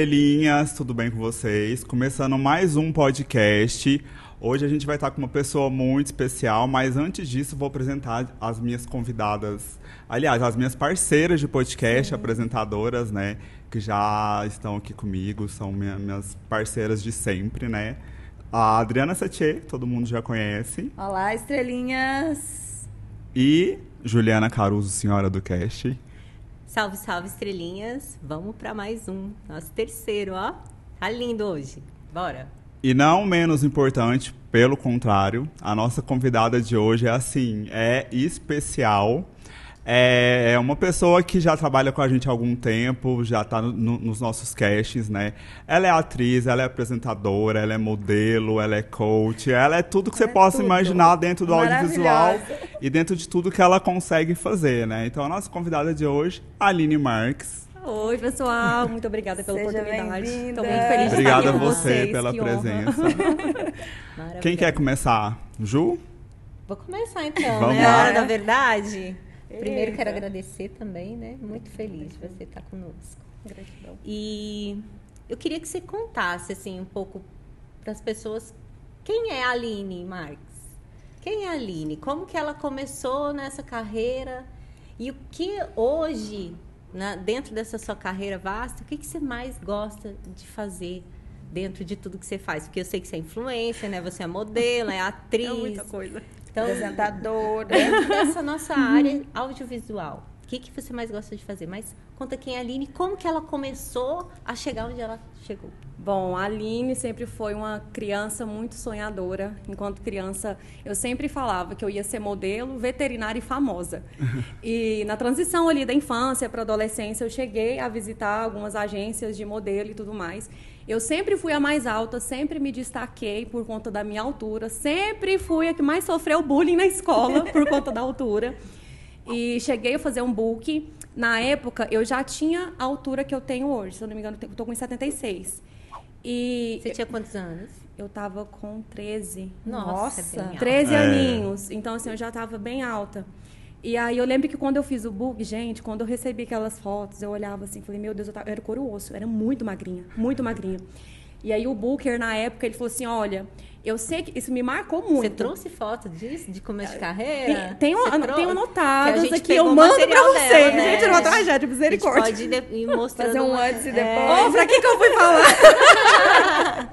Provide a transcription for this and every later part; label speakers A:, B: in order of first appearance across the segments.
A: estrelinhas, tudo bem com vocês? Começando mais um podcast. Hoje a gente vai estar com uma pessoa muito especial, mas antes disso vou apresentar as minhas convidadas, aliás, as minhas parceiras de podcast, Sim. apresentadoras, né, que já estão aqui comigo, são minha, minhas parceiras de sempre, né? A Adriana Satier, todo mundo já conhece.
B: Olá, estrelinhas!
A: E Juliana Caruso, senhora do cast.
C: Salve, salve, estrelinhas. Vamos para mais um. Nosso terceiro, ó. Tá lindo hoje. Bora.
A: E não menos importante, pelo contrário, a nossa convidada de hoje é assim, é especial. É, é uma pessoa que já trabalha com a gente há algum tempo, já está no, nos nossos casts, né? Ela é atriz, ela é apresentadora, ela é modelo, ela é coach, ela é tudo que você é possa tudo. imaginar dentro do audiovisual e dentro de tudo que ela consegue fazer, né? Então a nossa convidada de hoje, Aline Marques.
C: Oi, pessoal. Muito obrigada pela
B: Seja
C: oportunidade.
B: Estou
C: muito feliz
A: de Obrigada
C: estar aqui
A: a você
C: vocês.
A: pela
C: que
A: presença. Quem quer começar? Ju?
C: Vou começar então,
A: Vamos
C: né?
A: lá.
C: A hora da verdade. Primeiro quero agradecer também, né? Muito feliz de você estar conosco.
B: Gratidão.
C: E eu queria que você contasse assim um pouco para as pessoas quem é a Aline Marques? Quem é a Aline? Como que ela começou nessa carreira? E o que hoje, na- dentro dessa sua carreira vasta, o que, que você mais gosta de fazer dentro de tudo que você faz? Porque eu sei que você é influencer, né? Você é modelo, é atriz.
B: coisa.
C: Então,
B: Apresentadora.
C: dentro dessa nossa área audiovisual, o que, que você mais gosta de fazer? Mas conta quem é a Aline, como que ela começou a chegar onde ela chegou.
D: Bom, a Aline sempre foi uma criança muito sonhadora. Enquanto criança, eu sempre falava que eu ia ser modelo, veterinária e famosa. E na transição ali da infância para adolescência, eu cheguei a visitar algumas agências de modelo e tudo mais. Eu sempre fui a mais alta, sempre me destaquei por conta da minha altura, sempre fui a que mais sofreu bullying na escola por conta da altura. E cheguei a fazer um book. Na época, eu já tinha a altura que eu tenho hoje. Se eu não me engano, eu tô com 76. E
C: Você tinha quantos anos?
D: eu tava com 13.
C: Nossa,
B: Nossa.
C: é bem
D: 13
A: É.
D: aninhos. Então, assim, eu já tava bem alta. E aí eu lembro que quando eu fiz o book, gente, quando eu recebi aquelas fotos, eu olhava assim, falei, meu Deus, eu, tava, eu era couro osso, eu era muito magrinha, muito magrinha. E aí o Booker, na época, ele falou assim, olha, eu sei que isso me marcou muito.
C: Você trouxe foto disso, de começo de carreira?
D: Tem, tem,
C: Você Que a
D: anotadas
C: gente
D: aqui, eu mando pra vocês.
C: dela, né?
D: Gente, uma tragédia, misericórdia.
C: pode ir mostrando
B: Fazer um antes e
C: É.
B: depois.
D: Ô, pra que que eu fui falar?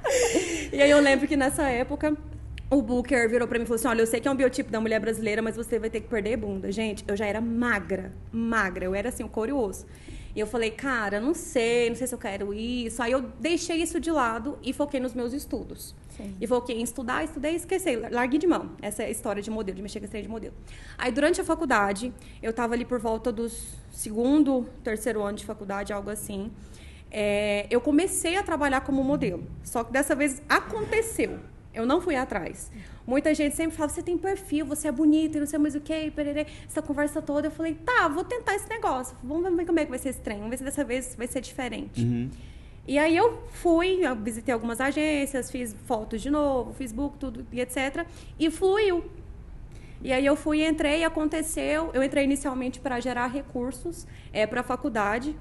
D: e aí eu lembro que nessa época o Booker virou pra mim e falou assim: Olha, eu sei que é um biotipo da mulher brasileira, mas você vai ter que perder bunda. Gente, eu já era magra, magra. Eu era assim, o couro e o osso. E eu falei, cara, não sei, não sei se eu quero isso. Aí eu deixei isso de lado e foquei nos meus estudos. E foquei em estudar, estudei e esqueci. Larguei de mão essa história de modelo, de mexer com esse de modelo. Aí durante a faculdade, eu tava ali por volta dos segundo, terceiro ano de faculdade, algo assim. É, eu comecei a trabalhar como modelo. Só que dessa vez aconteceu. Eu não fui atrás. Muita gente sempre fala, você tem perfil, você é bonita e não sei mais o quê, pererê. Essa conversa toda, eu falei, tá, vou tentar esse negócio. Vamos ver como é que vai ser esse trem. Vamos ver se dessa vez vai ser diferente.
A: Uhum.
D: E aí eu fui, eu visitei algumas agências, fiz fotos de novo, Facebook, tudo e etc. E fluiu. E aí eu fui, entrei, aconteceu. Eu entrei inicialmente para gerar recursos é, para a faculdade.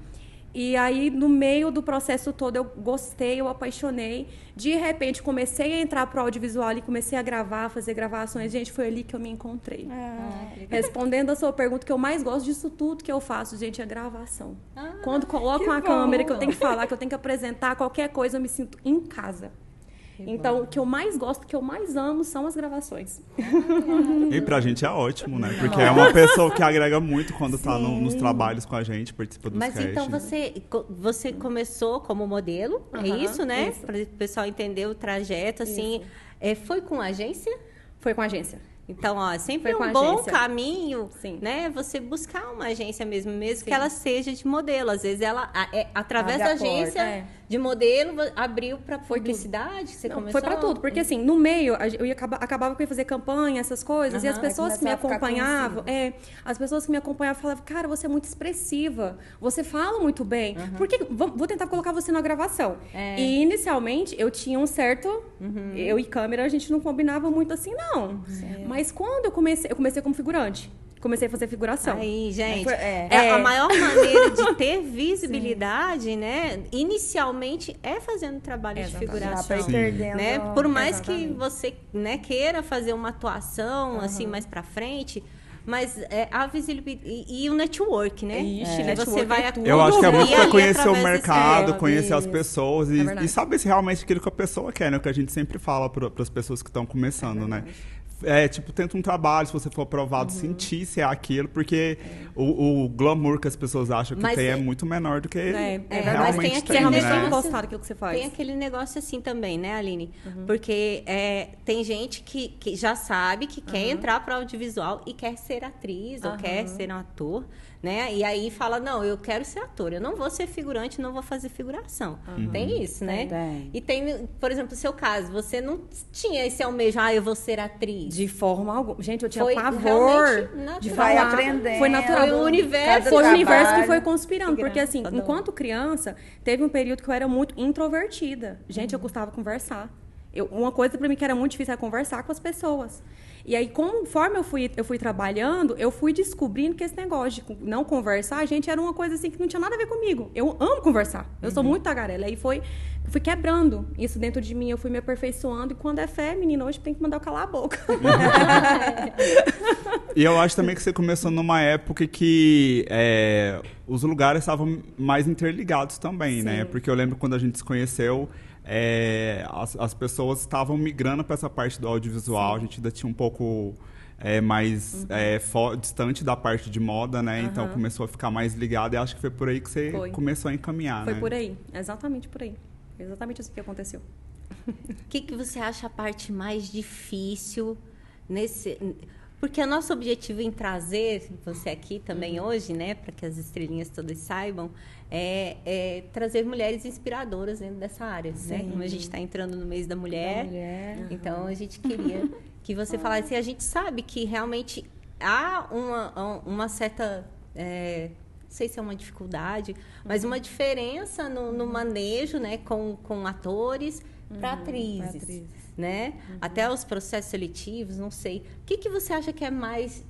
D: E aí, no meio do processo todo, eu gostei, eu apaixonei. De repente, comecei a entrar pro audiovisual e comecei a gravar, fazer gravações. Gente, foi ali que eu me encontrei.
B: Ah,
D: Respondendo a sua pergunta, que eu mais gosto disso tudo que eu faço, gente, é gravação.
C: Ah,
D: Quando coloco
B: que
D: uma
B: bom.
D: câmera, que eu tenho que falar, que eu tenho que apresentar qualquer coisa, eu me sinto em casa. Então, o que eu mais gosto, o que eu mais amo são as gravações.
A: E pra gente é ótimo, né? Porque é uma pessoa que agrega muito quando tá no- nos trabalhos com a gente, participa dos
C: Mas
A: castings.
C: então você, você começou como modelo, é
D: Aham,
C: isso, né?
D: isso.
C: Para o pessoal entender o trajeto, assim. É, foi com agência?
D: Foi com a agência.
C: Então, ó, sempre
D: Foi
C: é um bom
D: agência.
C: caminho,
D: Sim.
C: né? Você buscar uma agência mesmo, mesmo que
D: Sim.
C: ela seja de modelo. Às vezes ela, a- é, através
B: Abre
C: da
B: a porta,
C: agência
D: é.
C: De modelo, abriu para publicidade, que você
D: Não,
C: começou.
D: foi pra tudo, porque assim, no meio, eu ia acaba- acabava que eu ia fazer campanha, essas coisas, e as
C: Aham.
D: pessoas que me acompanhavam, é, as pessoas que me acompanhavam falavam, cara, você é muito expressiva, você fala muito bem, por que, vou, tentar colocar você na gravação.
C: É.
D: E inicialmente, eu tinha um certo, eu e câmera, a gente não combinava muito assim, não. Mas quando eu comecei, eu comecei como figurante. Comecei a fazer figuração.
C: Aí, gente,
B: Foi- é.
C: é. a
D: É.
C: maior maneira de ter visibilidade, né? Inicialmente é fazendo trabalho de figuração. Né? Por mais que
D: Exatamente.
C: você né, queira fazer uma atuação assim mais pra frente, mas é, a visibilidade e, o network, né?
D: Ixi,
C: Que
D: network
C: você vai
D: é tudo.
A: Eu acho que é muito
C: E
A: pra conhecer o mercado,
C: network,
A: conhecer as pessoas
D: É
A: e,
D: verdade.
A: e saber se realmente aquilo que a pessoa quer, né? O que a gente sempre fala para as pessoas que estão começando, né? É, tipo, tenta um trabalho, se você for aprovado,
C: Uhum.
A: sentir se é aquilo, porque o, o glamour que as pessoas acham que
C: Mas
A: tem é,
C: é-
A: muito menor do que
D: É, é
C: mas
A: realmente
C: tem
A: tem,
C: aquele
D: tem que
A: né?
C: negócio-
D: daquilo que você faz.
C: Tem aquele negócio assim também, né, Aline?
D: Uhum.
C: Porque é, tem gente que, que já sabe que quer entrar para audiovisual e quer ser atriz ou
D: Uhum.
C: quer ser um ator, né? E aí fala, não, eu quero ser ator, eu não vou ser figurante, não vou fazer figuração.
D: Uhum.
C: Tem isso, né?
B: Tem.
C: E tem, por exemplo, o seu caso, você não tinha esse almejo, ah, eu vou ser atriz.
D: De forma alguma. Gente, eu tinha
C: Foi
D: pavor de
B: Vai
D: falar.
B: aprendendo.
D: Foi natural.
C: Foi o universo.
D: Foi o universo que foi conspirando.
C: Que
D: Porque, assim,
C: um.
D: enquanto criança, teve um período que eu era muito introvertida. Gente, eu gostava de conversar. Eu, uma coisa pra mim que era muito difícil era conversar com as pessoas. E aí, conforme eu fui, eu fui trabalhando, eu fui descobrindo que esse negócio de não conversar, gente, era uma coisa assim que não tinha nada a ver comigo. Eu amo conversar. Eu sou muito tagarela. Aí foi, eu fui quebrando isso dentro de mim, eu fui me aperfeiçoando. E quando é fé, menina, hoje tem que mandar eu calar a boca.
A: E eu acho também que você começou numa época que é, os lugares estavam mais interligados também, né? Porque eu lembro quando a gente se conheceu, é, as, as pessoas estavam migrando para essa parte do audiovisual, a gente ainda tinha um pouco é, mais é, fo- distante da parte de moda, né? Então
D: Uhum.
A: começou a ficar mais ligado e acho que foi por aí que você
D: Foi.
A: começou a encaminhar,
D: Foi
A: né?
D: por aí, exatamente por aí. Exatamente isso que aconteceu.
C: O que, que você acha a parte mais difícil nesse. Porque o nosso objetivo em trazer você aqui também
D: Uhum.
C: hoje, né, para que as estrelinhas todas saibam, é, é trazer mulheres inspiradoras dentro dessa área, né? Como a gente está entrando no mês da mulher,
B: Da mulher.
C: então a gente queria que você falasse. E a gente sabe que realmente há uma, uma certa. é, não sei se é uma dificuldade, mas uma diferença no, no manejo né, com, com atores para atrizes.
B: atrizes.
C: Né? Até os processos seletivos, não sei. O que, que você acha que é mais,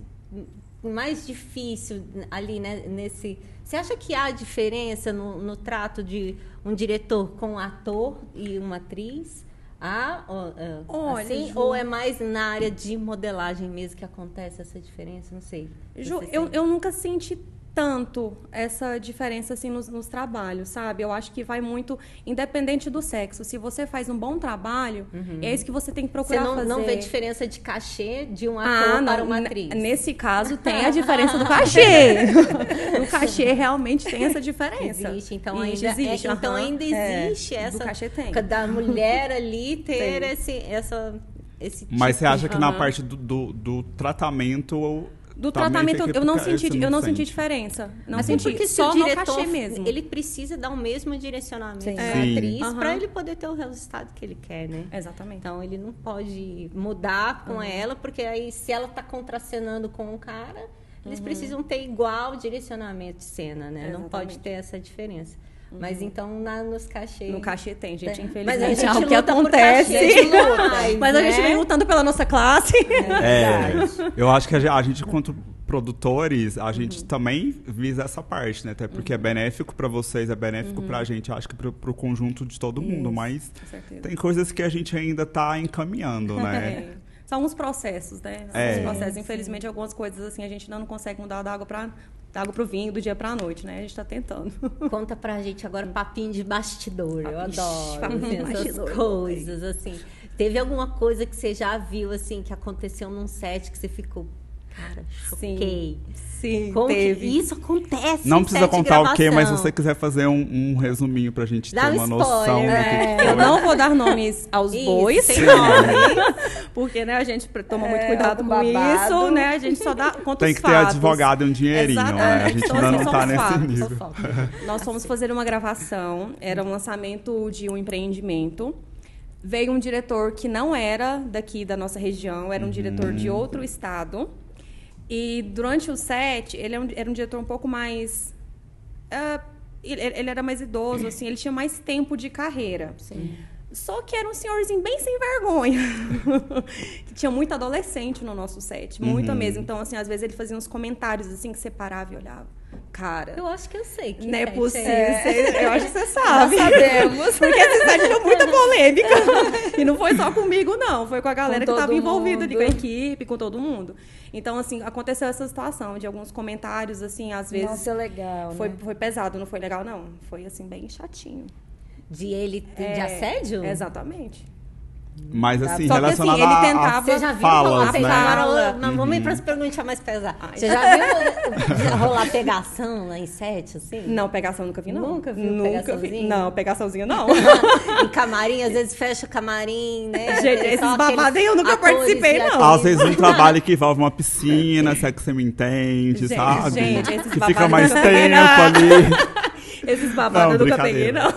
C: mais difícil ali né, nesse. Você acha que há diferença no, no trato de um diretor com um ator e uma atriz? Há, é,
D: Olha,
C: assim?
D: Ju-
C: ou é mais na área de modelagem mesmo que acontece essa diferença? Não sei.
D: Ju, eu, eu nunca senti tanto essa diferença assim nos, nos trabalhos, sabe? Eu acho que vai muito independente do sexo. Se você faz um bom trabalho, é isso que você tem que
C: Você
D: procurar
C: não,
D: fazer.
C: não vê diferença de cachê de um ator
D: Ah,
C: para
D: não.
C: uma atriz?
D: Nesse caso, tem a diferença do cachê. o cachê realmente tem essa diferença.
C: Existe, então ainda,
D: existe,
C: é, então ainda
B: É,
C: existe
D: do
C: essa
D: cachê tem.
C: da mulher ali ter
D: Tem.
C: esse essa esse
A: Mas
C: tipo
A: você acha que na
D: Aham.
A: parte do, do, do tratamento.
D: Do
A: também
D: tratamento,
A: tem que-
D: eu não senti, eu não
A: sente.
D: senti diferença. Não
C: Até
D: senti,
C: porque se
D: só
C: o
D: no
C: diretor,
D: cachê mesmo.
C: ele precisa dar o mesmo direcionamento
B: Sim.
C: para a
A: Sim.
C: atriz
D: Aham.
C: para ele poder ter o resultado que ele quer, né?
D: Exatamente.
C: Então ele não pode mudar com ela, porque aí se ela tá contracenando com um cara, eles precisam ter igual direcionamento de cena, né? Não pode
D: Exatamente.
C: ter essa diferença. Mas então na, nos cachês.
D: No cachê tem, gente, infelizmente.
C: Mas a gente
D: é algo que acontece.
C: cachê, a luta
D: Mas a
C: né?
D: gente vem lutando pela nossa classe.
A: É, eu acho que a gente, a gente, quanto produtores, a gente também visa essa parte, né? Até porque é benéfico para vocês, é benéfico pra gente, acho que pro, pro conjunto de todo mundo, mas tem coisas que a gente ainda tá encaminhando, né?
D: É. São uns processos, né? São
A: É.
D: processos. Infelizmente, algumas coisas assim a gente ainda não consegue mudar da água para da água pro vinho, do dia pra noite, né? A gente tá tentando.
C: Conta pra gente agora papinho de bastidor. Eu adoro
D: papinho
C: assim,
D: de
C: essas
D: bastidor.
C: coisas, assim. Teve alguma coisa que você já viu, assim, que aconteceu num set que você ficou, cara, choquei.
D: Sim,
C: que
D: teve.
C: isso acontece
A: Não
C: em
A: precisa contar o quê, mas se você quiser fazer um, um resuminho pra gente
C: Dá
A: ter
C: um
A: uma noção do
C: spoiler,
A: que, que
C: é.
A: foi.
D: Eu não vou dar nomes aos
C: Isso,
D: bois,
C: sem nome.
D: porque né, a gente toma
B: É,
D: muito cuidado com
B: babado.
D: isso, né? A gente só dá conta
A: Tem
D: os
A: que ter
D: fatos.
A: advogado e um dinheirinho, né? A
D: Exatamente.
A: gente ainda não tá nesse
D: fatos,
A: nível.
D: Nós fomos fazer uma gravação, era um lançamento de um empreendimento. Veio um diretor que não era daqui da nossa região, era um diretor de outro estado. E durante o set, ele é um- era um diretor um pouco mais. ah, ele, ele era mais idoso, assim, ele tinha mais tempo de carreira. Só que era um senhorzinho bem sem vergonha. que tinha muito adolescente no nosso set, muita
A: Uhum.
D: mesmo. Então, assim, às vezes ele fazia uns comentários assim que você parava e olhava. Cara,
C: Eu acho que eu sei. Que
D: não é
C: set
D: possível. Você- eu acho que você sabe.
B: sabemos.
D: Porque esse set deu muita polêmica. e não foi só comigo, não. Foi com a galera
B: Com
D: que estava envolvida ali, com a equipe, com todo mundo. Então, assim, aconteceu essa situação de alguns comentários, assim, às vezes.
B: Nossa, legal,
D: Foi,
B: né?
D: foi pesado, não foi legal, não. Foi, assim, bem chatinho.
C: De ele de
D: É,
C: assédio?
D: Exatamente.
A: Mas assim,
D: Só que,
A: relacionado
D: assim, ele
A: a- a
D: tentava-
C: Você já viu
A: falas, né?
D: Fala.
C: não, vamos ir para as perguntas mais pesadas. Você já viu rolar pegação lá em set, assim?
D: Não, pegação nunca vi, não.
C: Nunca viu
D: Nunca vi.
C: pegaçãozinho?
D: Não, pegaçãozinha não.
C: em camarim, às vezes fecha o camarim, né?
D: Gente, esses babados aí eu nunca participei, não.
A: Às vezes um trabalho que envolve uma piscina, se é que você me entende,
D: Gente,
A: sabe?
D: gente, esses
A: que
D: babados
A: fica mais tempo ali.
D: Esses babados eu nunca peguei, não.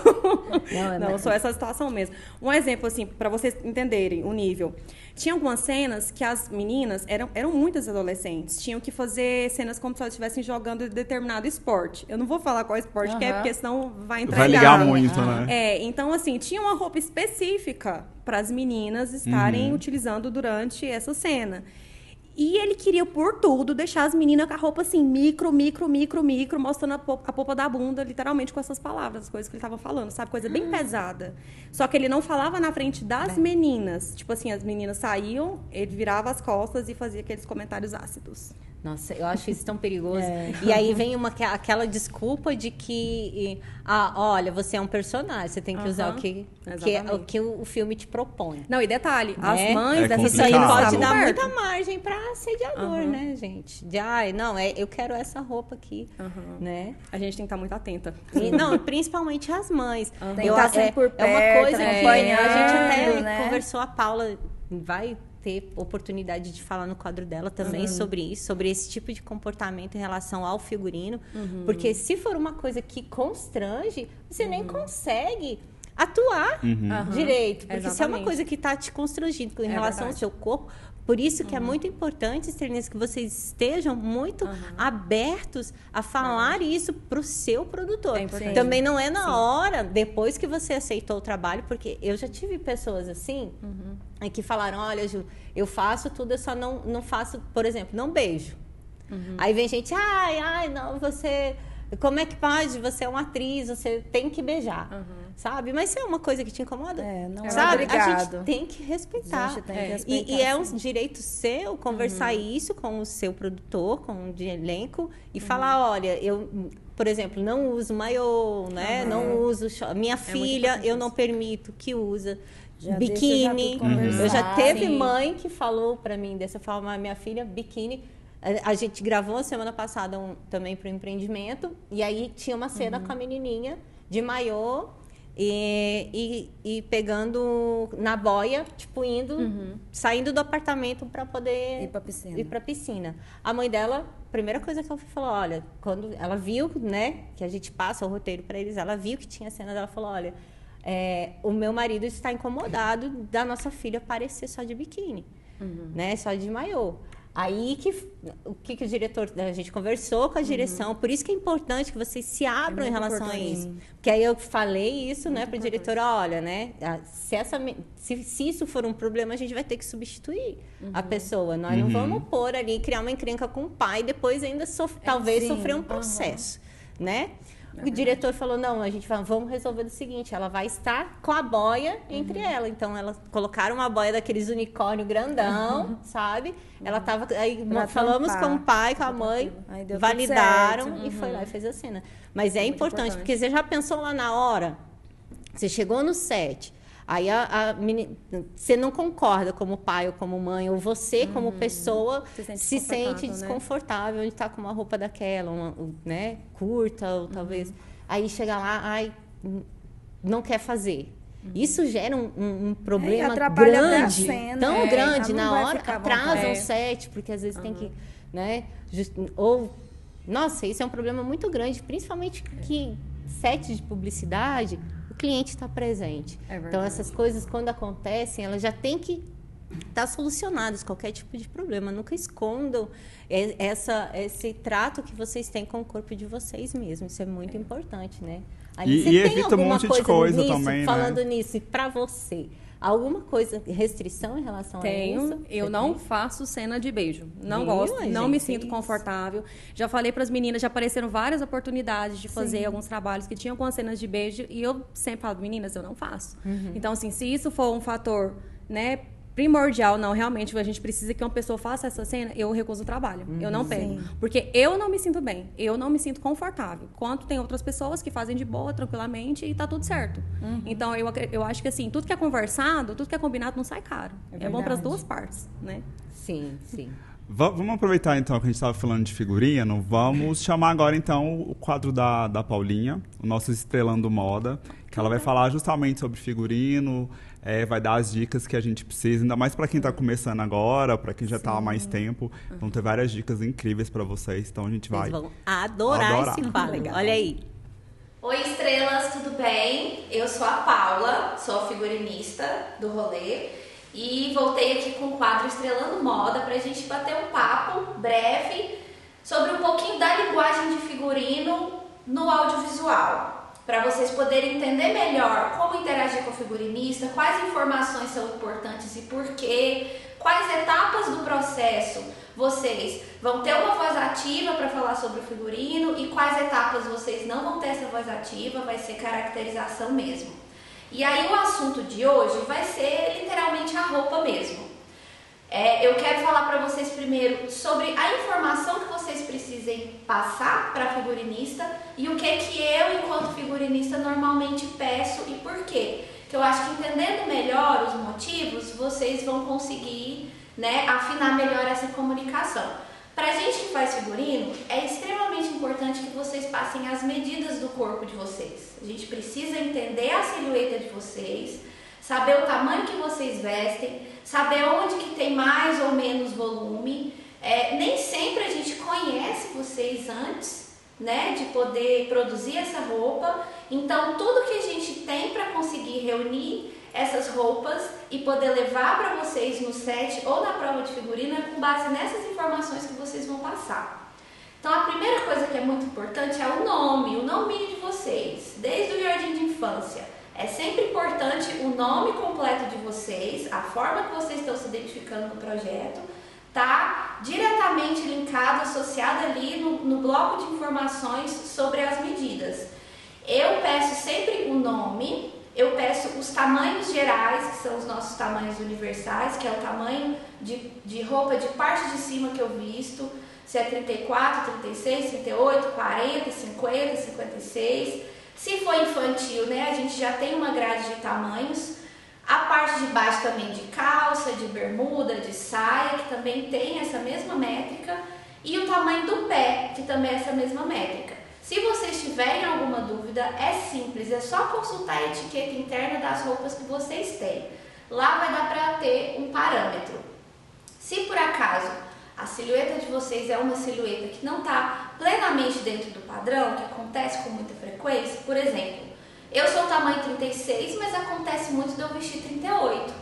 C: Não, é
D: Não, só essa situação mesmo. Um exemplo, assim, para vocês entenderem o nível. Tinha algumas cenas que as meninas, eram, eram muitas adolescentes, tinham que fazer cenas como se elas estivessem jogando determinado esporte. Eu não vou falar qual esporte que é, porque senão vai entregar.
A: Vai ligar muito, né?
D: É, então, assim, tinha uma roupa específica para as meninas estarem
A: Uhum.
D: utilizando durante essa cena. E ele queria, por tudo, deixar as meninas com a roupa assim, micro, micro, micro, micro, mostrando a polpa, a polpa da bunda, literalmente com essas palavras, as coisas que ele tava falando, sabe? Coisa bem pesada. Só que ele não falava na frente das meninas. Tipo assim, as meninas saíam, ele virava as costas e fazia aqueles comentários ácidos.
C: Nossa, eu acho isso tão perigoso.
B: É.
C: E aí vem uma, aquela desculpa de que, ah, olha, você é um personagem, você tem que usar o que, que é- o que o filme te propõe.
D: Não, e detalhe,
C: né?
D: as mães
A: É
D: dessas
C: Isso aí pode dar muita margem para assediador,
D: Aham.
C: né, gente? De, ai, não, é, eu quero essa roupa aqui,
D: Aham.
C: né?
D: A gente tem que estar muito atenta.
C: E, não, principalmente as mães.
D: Aham.
B: Tem que estar sempre por
C: é uma
B: perto,
C: coisa que a gente até
B: né?
C: conversou, a Paula vai ter oportunidade de falar no quadro dela também sobre isso, sobre esse tipo de comportamento em relação ao figurino. Porque se for uma coisa que constrange, você nem consegue atuar direito. Porque se é uma
D: Exatamente.
C: coisa que está te constrangindo em
D: É
C: relação ao
D: verdade.
C: seu corpo, por isso que é muito importante, Estrelinhas, que vocês estejam muito abertos a falar isso para o seu produtor.
D: É.
C: Também não é na hora, depois que você aceitou o trabalho, porque eu já tive pessoas assim,
D: Uhum.
C: que falaram, olha, Ju, eu faço tudo, eu só não, não faço, por exemplo, não beijo.
D: Uhum.
C: Aí vem gente, ai, ai, não, você... Como é que pode? Você é uma atriz, você tem que beijar, sabe? Mas se é uma coisa que te incomoda,
B: É, não é
C: sabe? A
B: obrigado.
C: gente tem que respeitar.
B: A gente tem que
C: É.
B: respeitar,
C: E, e é um direito seu conversar isso com o seu produtor, com o de elenco, e
B: Uhum.
C: falar, olha, eu, por exemplo, não uso maiô, né? Não uso... Minha filha,
D: importante
C: eu não permito que usa
B: Já
C: biquíni.
B: já
C: Eu já teve
D: Sim.
C: mãe que falou pra mim dessa forma, minha filha, biquíni. A- A gente gravou a semana passada um, também para o empreendimento, e aí tinha uma cena
B: Uhum.
C: com a menininha de maiô e, e, e pegando na boia, tipo, indo, saindo do apartamento para poder
B: Uhum. Ir pra piscina.
C: ir pra piscina. A mãe dela, a primeira coisa que ela falou, olha, quando ela viu, né, que a gente passa o roteiro para eles, ela viu que tinha cena dela, falou, olha, é, o meu marido está incomodado da nossa filha aparecer só de biquíni, né, só de maiô. Aí que o que, que o diretor a gente conversou com a direção, por isso que é importante que vocês se abram em
D: muito
C: relação a
D: importante.
C: isso. Porque aí eu falei isso, né, para o diretor, olha, né, a- se, essa, se, se isso for um problema, a gente vai ter que substituir a pessoa. Nós não
A: Uhum.
C: vamos pôr ali, criar uma encrenca com o pai e depois ainda sof- talvez
B: sim,
C: sofrer um processo, né? O diretor falou, não, a gente vai, vamos resolver do seguinte, ela vai estar com a boia entre ela. Então, elas colocaram uma boia daqueles unicórnio grandão, sabe? Ela tava, aí
B: Pra
C: falamos
B: tampar.
C: com o pai, com a mãe, validaram
B: certo.
C: e foi lá e fez a cena. Mas é importante,
D: importante.
C: porque você já pensou lá na hora, você chegou no set, aí a, a você não concorda como pai ou como mãe, ou você como pessoa
D: Se sente
C: se sente
D: desconfortável, né?
C: desconfortável de estar com uma roupa daquela, uma, né, curta, ou talvez. Aí chega lá, ai, n- não quer fazer. Isso gera um, um- um problema
B: atrapalha até a
C: grande,
B: cena,
C: tão
B: é,
C: grande na hora, atrasa o
D: vontade.
C: set, porque às vezes tem que, né, just- ou nossa, isso é um problema muito grande, principalmente que set de publicidade, cliente está presente.
D: É
C: então essas coisas quando acontecem, elas já têm que estar solucionadas qualquer tipo de problema. Nunca escondam essa esse trato que vocês têm com o corpo de vocês mesmos. Isso é muito importante, né? Aline,
A: E-
C: você
A: e
C: tem
A: evita um
C: alguma
A: monte de coisa
C: nisso,
A: também, né?
C: Falando nisso, e pra você, alguma coisa, restrição em relação a
D: Tenho.
C: isso?
D: Eu
C: Você
D: não
C: tem?
D: faço cena de beijo. Não
C: Viu,
D: gosto,
C: a
D: não me
C: gente?
D: sinto
C: Isso.
D: confortável. Já falei para as meninas, já apareceram várias oportunidades de fazer alguns trabalhos que tinham algumas cenas de beijo e eu sempre falo, meninas, eu não faço.
C: Uhum.
D: Então, assim, se isso for um fator, né, primordial, não, realmente a gente precisa que uma pessoa faça essa cena, eu recuso o trabalho. eu
C: Uhum.
D: não pego. Porque eu não me sinto bem, eu não me sinto confortável. Quanto tem outras pessoas que fazem de boa, tranquilamente, e tá tudo certo.
C: Uhum.
D: Então, eu, eu acho que assim, tudo que é conversado, tudo que é combinado não sai caro.
B: É
D: É, bom para as duas partes, né?
C: Sim, sim.
A: Va- Vamos aproveitar então que a gente estava falando de figurino. Vamos chamar agora então o quadro da, da Paulinha, o nosso Estrelando Moda, que ela vai falar justamente sobre figurino, é, vai dar as dicas que a gente precisa, ainda mais para quem está começando agora, para quem já está há mais tempo. Vão ter várias dicas incríveis para vocês, então a gente vai.
C: Vocês vão adorar,
A: Adorar.
C: esse quadro.
B: Legal.
C: Olha aí.
E: Oi, estrelas, tudo bem? Eu sou a Paula, sou a figurinista do rolê e voltei aqui com o quadro Estrelando Moda pra gente bater um papo breve sobre um pouquinho da linguagem de figurino no audiovisual. Para vocês poderem entender melhor como interagir com o figurinista, quais informações são importantes e por quê, quais etapas do processo vocês vão ter uma voz ativa para falar sobre o figurino e quais etapas vocês não vão ter essa voz ativa, vai ser caracterização mesmo. E aí o assunto de hoje vai ser literalmente a roupa mesmo. É, eu quero falar para vocês primeiro sobre a informação que vocês precisem passar para figurinista e o que que eu, enquanto figurinista, normalmente peço e por quê. Que eu acho que entendendo melhor os motivos, vocês vão conseguir né, afinar melhor essa comunicação. Pra gente que faz figurino, é extremamente importante que vocês passem as medidas do corpo de vocês. A gente precisa entender a silhueta de vocês, saber o tamanho que vocês vestem, saber onde que tem mais ou menos volume. É, nem sempre a gente conhece vocês antes, né, de poder produzir essa roupa. Então, tudo que a gente tem para conseguir reunir essas roupas e poder levar para vocês no set ou na prova de figurino é com base nessas informações que vocês vão passar. Então, a primeira coisa que é muito importante é o nome, o nominho de vocês, desde o jardim de infância. É sempre importante o nome completo de vocês, a forma que vocês estão se identificando no projeto, tá diretamente linkado, associado ali no, no bloco de informações sobre as medidas. Eu peço sempre o nome, eu peço os tamanhos gerais, que são os nossos tamanhos universais, que é o tamanho de, de roupa de parte de cima que eu visto, se é 34, 36, 38, 40, 50, 56. Se for infantil, né, a gente já tem uma grade de tamanhos. A parte de baixo também de calça, de bermuda, de saia, que também tem essa mesma métrica. E o tamanho do pé, que também é essa mesma métrica. Se vocês tiverem alguma dúvida, é simples, é só consultar a etiqueta interna das roupas que vocês têm. Lá vai dar para ter um parâmetro. Se por acaso a silhueta de vocês é uma silhueta que não está plenamente dentro do padrão, que acontece com muita frequência, por exemplo, eu sou tamanho 36, mas acontece muito de eu vestir 38.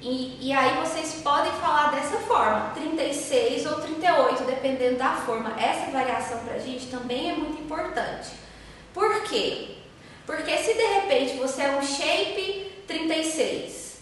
E: E, e aí vocês podem falar dessa forma, 36 ou 38, dependendo da forma. Essa variação pra gente também é muito importante. Por quê? Porque se de repente você é um shape 36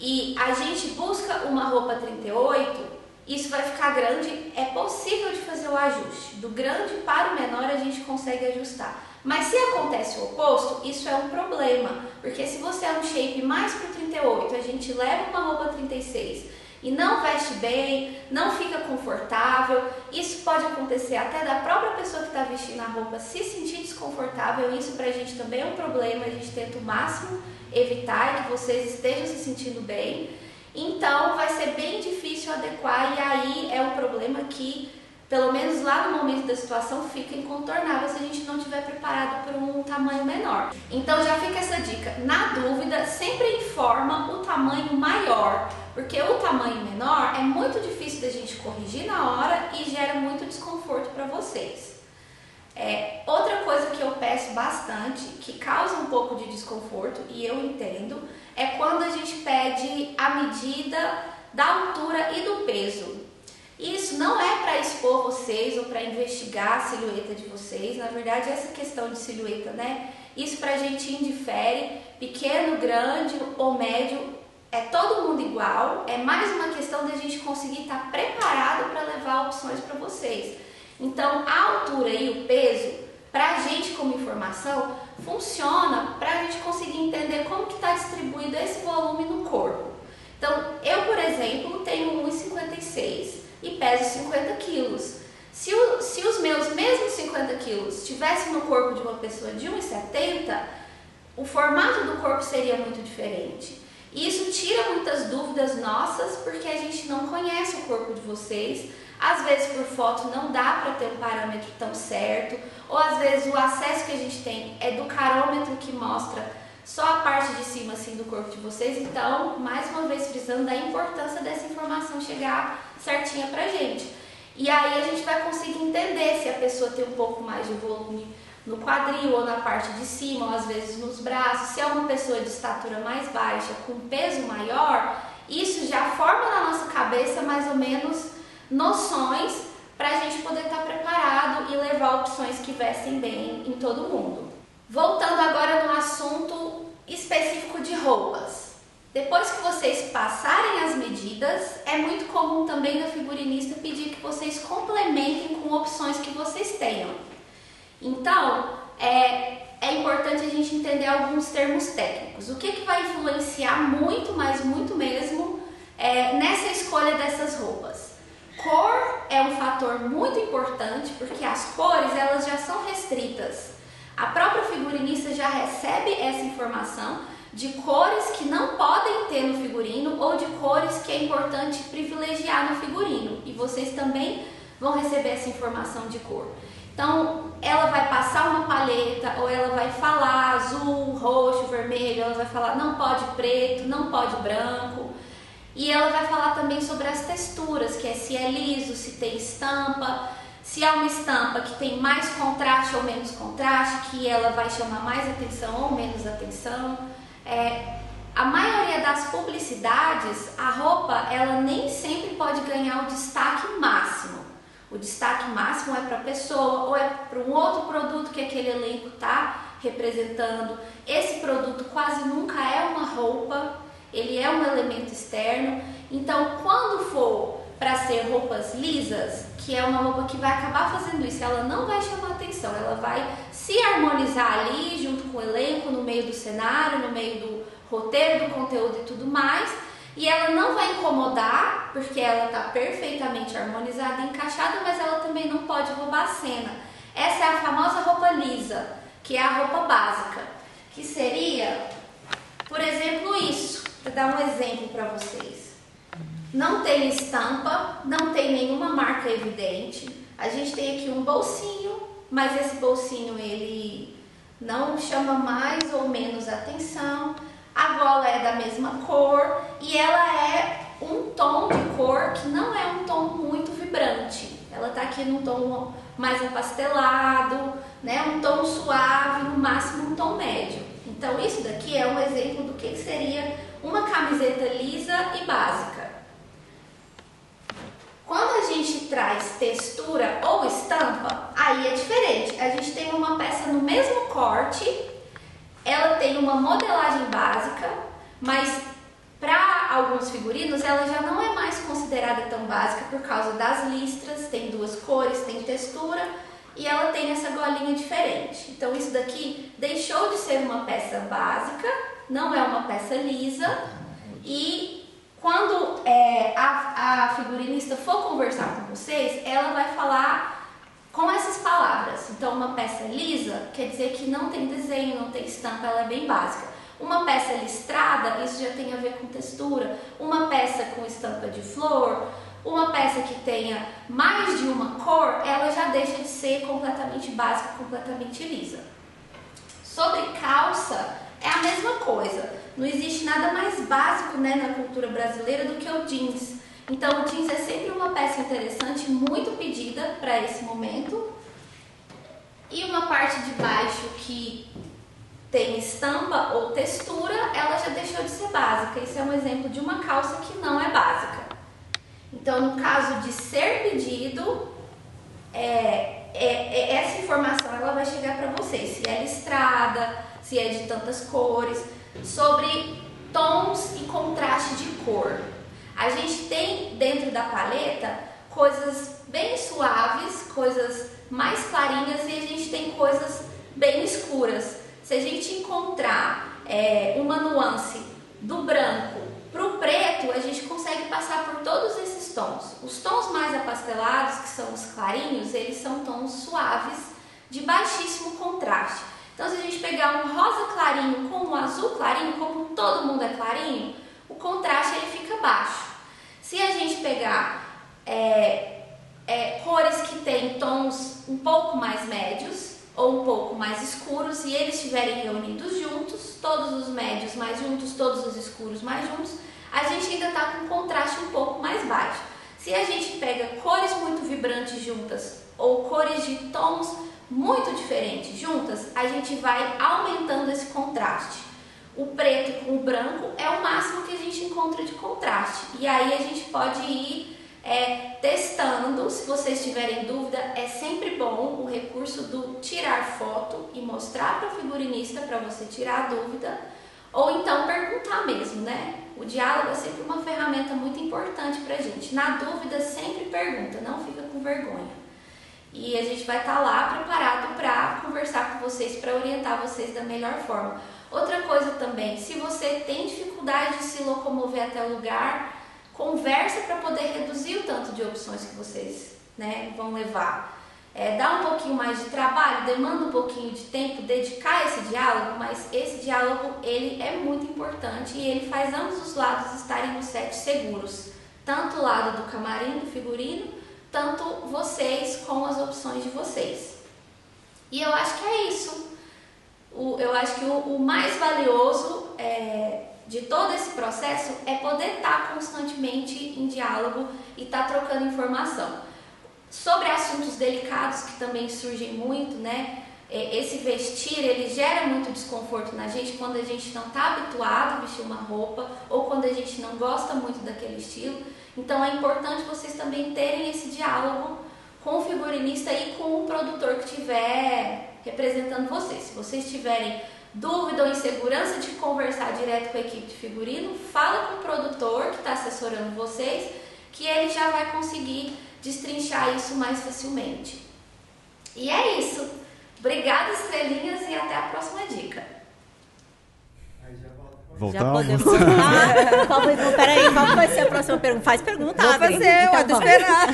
E: e a gente busca uma roupa 38, isso vai ficar grande, é possível de fazer o ajuste. Do grande para o menor a gente consegue ajustar. Mas se acontece o oposto, isso é um problema, porque se você é um shape mais para 38, a gente leva uma roupa 36 e não veste bem, não fica confortável, isso pode acontecer até da própria pessoa que está vestindo a roupa se sentir desconfortável, isso pra gente também é um problema, a gente tenta o máximo evitar que vocês estejam se sentindo bem. Então vai ser bem difícil adequar e aí é um problema que pelo menos lá no momento da situação, fica incontornável se a gente não estiver preparado para um tamanho menor. Então já fica essa dica. Na dúvida, sempre informa o tamanho maior, porque o tamanho menor é muito difícil da gente corrigir na hora e gera muito desconforto para vocês. É, outra coisa que eu peço bastante, que causa um pouco de desconforto, e eu entendo, é quando a gente pede a medida da altura e do peso. Isso não é para expor vocês ou para investigar a silhueta de vocês. Na verdade, essa questão de silhueta, né? Isso pra gente indifere, pequeno, grande ou médio, é todo mundo igual. É mais uma questão da gente conseguir estar preparado para levar opções para vocês. Então, a altura e o peso, para a gente como informação, funciona para a gente conseguir entender como que está distribuído esse volume no corpo. Então, eu, por exemplo, tenho 1,56 e peso 50 quilos. Se, o- se os meus mesmos 50 quilos estivessem no corpo de uma pessoa de 1,70, o formato do corpo seria muito diferente. E isso tira muitas dúvidas nossas, porque a gente não conhece o corpo de vocês. Às vezes, por foto, não dá para ter um parâmetro tão certo, ou às vezes o acesso que a gente tem é do carômetro que mostra só a parte de cima assim do corpo de vocês. Então, mais uma vez frisando da importância dessa informação chegar certinha pra gente. E aí a gente vai conseguir entender se a pessoa tem um pouco mais de volume no quadril ou na parte de cima, ou às vezes nos braços. Se é uma pessoa de estatura mais baixa, com peso maior, isso já forma na nossa cabeça mais ou menos noções para a gente poder estar preparado e levar opções que vestem bem em todo mundo. Voltando agora no assunto específico de roupas. Depois que vocês passarem as medidas, é muito comum também da figurinista pedir que vocês complementem com opções que vocês tenham. Então, é, é importante a gente entender alguns termos técnicos. O que, que vai influenciar muito, mas muito mesmo, é, nessa escolha dessas roupas? Cor é um fator muito importante porque as cores elas já são restritas. A própria figurinista já recebe essa informação de cores que não podem ter no figurino ou de cores que é importante privilegiar no figurino. E vocês também vão receber essa informação de cor. Então, ela vai passar uma paleta ou ela vai falar azul, roxo, vermelho, ela vai falar não pode preto, não pode branco. E ela vai falar também sobre as texturas, que é se é liso, se tem estampa, se é uma estampa que tem mais contraste ou menos contraste, que ela vai chamar mais atenção ou menos atenção. É, a maioria das publicidades, a roupa, ela nem sempre pode ganhar o destaque máximo. O destaque máximo é para a pessoa ou é para um outro produto que aquele elenco está representando. Esse produto quase nunca é uma roupa, ele é um elemento externo. Então, quando for para ser roupas lisas, que é uma roupa que vai acabar fazendo isso, ela não vai chamar atenção, ela vai se harmonizar ali junto com o elenco, no meio do cenário, no meio do roteiro, do conteúdo e tudo mais. E ela não vai incomodar, porque ela está perfeitamente harmonizada e encaixada, mas ela também não pode roubar a cena. Essa é a famosa roupa lisa, que é a roupa básica, que seria, por exemplo, isso. Vou dar um exemplo para vocês. Não tem estampa, não tem nenhuma marca evidente. A gente tem aqui um bolsinho, mas esse bolsinho ele não chama mais ou menos atenção. A gola é da mesma cor e ela é um tom de cor que não é um tom muito vibrante. Ela tá aqui num tom mais apastelado, né? Um tom suave, no máximo um tom médio. Então isso daqui é um exemplo do que seria uma camiseta lisa e básica. Quando a gente traz textura ou estampa, aí é diferente. A gente tem uma peça no mesmo corte, ela tem uma modelagem básica, mas para alguns figurinos ela já não é mais considerada tão básica por causa das listras, tem duas cores, tem textura e ela tem essa golinha diferente. Então isso daqui deixou de ser uma peça básica, não é uma peça lisa e quando é, a, a figurinista for conversar com vocês, ela vai falar com essas palavras. Então, uma peça lisa quer dizer que não tem desenho, não tem estampa, ela é bem básica. Uma peça listrada, isso já tem a ver com textura. Uma peça com estampa de flor, uma peça que tenha mais de uma cor, ela já deixa de ser completamente básica, completamente lisa. Sobre calça, é a mesma coisa. Não existe nada mais básico né, na cultura brasileira do que o jeans. Então, o jeans é sempre uma peça interessante, muito pedida para esse momento. E uma parte de baixo que tem estampa ou textura, ela já deixou de ser básica. Isso é um exemplo de uma calça que não é básica. Então, no caso de ser pedido, é, é- é- essa informação ela vai chegar para vocês, se é listrada, se é de tantas cores, sobre tons e contraste de cor. A gente tem dentro da paleta coisas bem suaves, coisas mais clarinhas e a gente tem coisas bem escuras. Se a gente encontrar é, uma nuance do branco para o preto, a gente consegue passar por todos esses tons. Os tons mais apastelados, que são os clarinhos, eles são tons suaves de baixíssimo contraste. Então, se a gente pegar um rosa clarinho com um azul clarinho, como todo mundo é clarinho, o contraste ele fica baixo. Se a gente pegar é, é, cores que têm tons um pouco mais médios ou um pouco mais escuros e eles estiverem reunidos juntos, todos os médios mais juntos, todos os escuros mais juntos, a gente ainda está com um contraste um pouco mais baixo. Se a gente pega cores muito vibrantes juntas ou cores de tons muito diferentes juntas, a gente vai aumentando esse contraste. O preto com o branco é o máximo que a gente encontra de contraste. E aí a gente pode ir é, testando. Se vocês tiverem dúvida, é sempre bom o recurso do tirar foto e mostrar para o figurinista para você tirar a dúvida. Ou então perguntar mesmo, né? O diálogo é sempre uma ferramenta muito importante para a gente. Na dúvida, sempre pergunta, não fica com vergonha. E a gente vai estar lá preparado para conversar com vocês, para orientar vocês da melhor forma. Outra coisa também, se você tem dificuldade de se locomover até o lugar, conversa para poder reduzir o tanto de opções que vocês né, vão levar. É, dá um pouquinho mais de trabalho, demanda um pouquinho de tempo, dedicar esse diálogo, mas esse diálogo ele é muito importante e ele faz ambos os lados estarem no set seguros. Tanto o lado do camarim, do figurino, tanto vocês com as opções de vocês. E eu acho que é isso. O- eu acho que o, o mais valioso é, de todo esse processo é poder estar constantemente em diálogo e estar trocando informação. Sobre assuntos delicados que também surgem muito, né? É, Esse vestir, ele gera muito desconforto na gente quando a gente não está habituado a vestir uma roupa ou quando a gente não gosta muito daquele estilo. Então é importante vocês também terem esse diálogo com o figurinista e com o produtor que estiver representando vocês. Se vocês tiverem dúvida ou insegurança de conversar direto com a equipe de figurino, fala com o produtor que está assessorando vocês, que ele já vai conseguir destrinchar isso mais facilmente. E é isso. Obrigada, estrelinhas, e até a próxima dica.
C: Já
A: Voltamos?
C: podemos. Ah, qual vai, não, peraí, qual vai ser a próxima pergunta? Faz pergunta,
D: Vou fazer,
C: Então
D: eu tô
C: vamos.
D: esperando.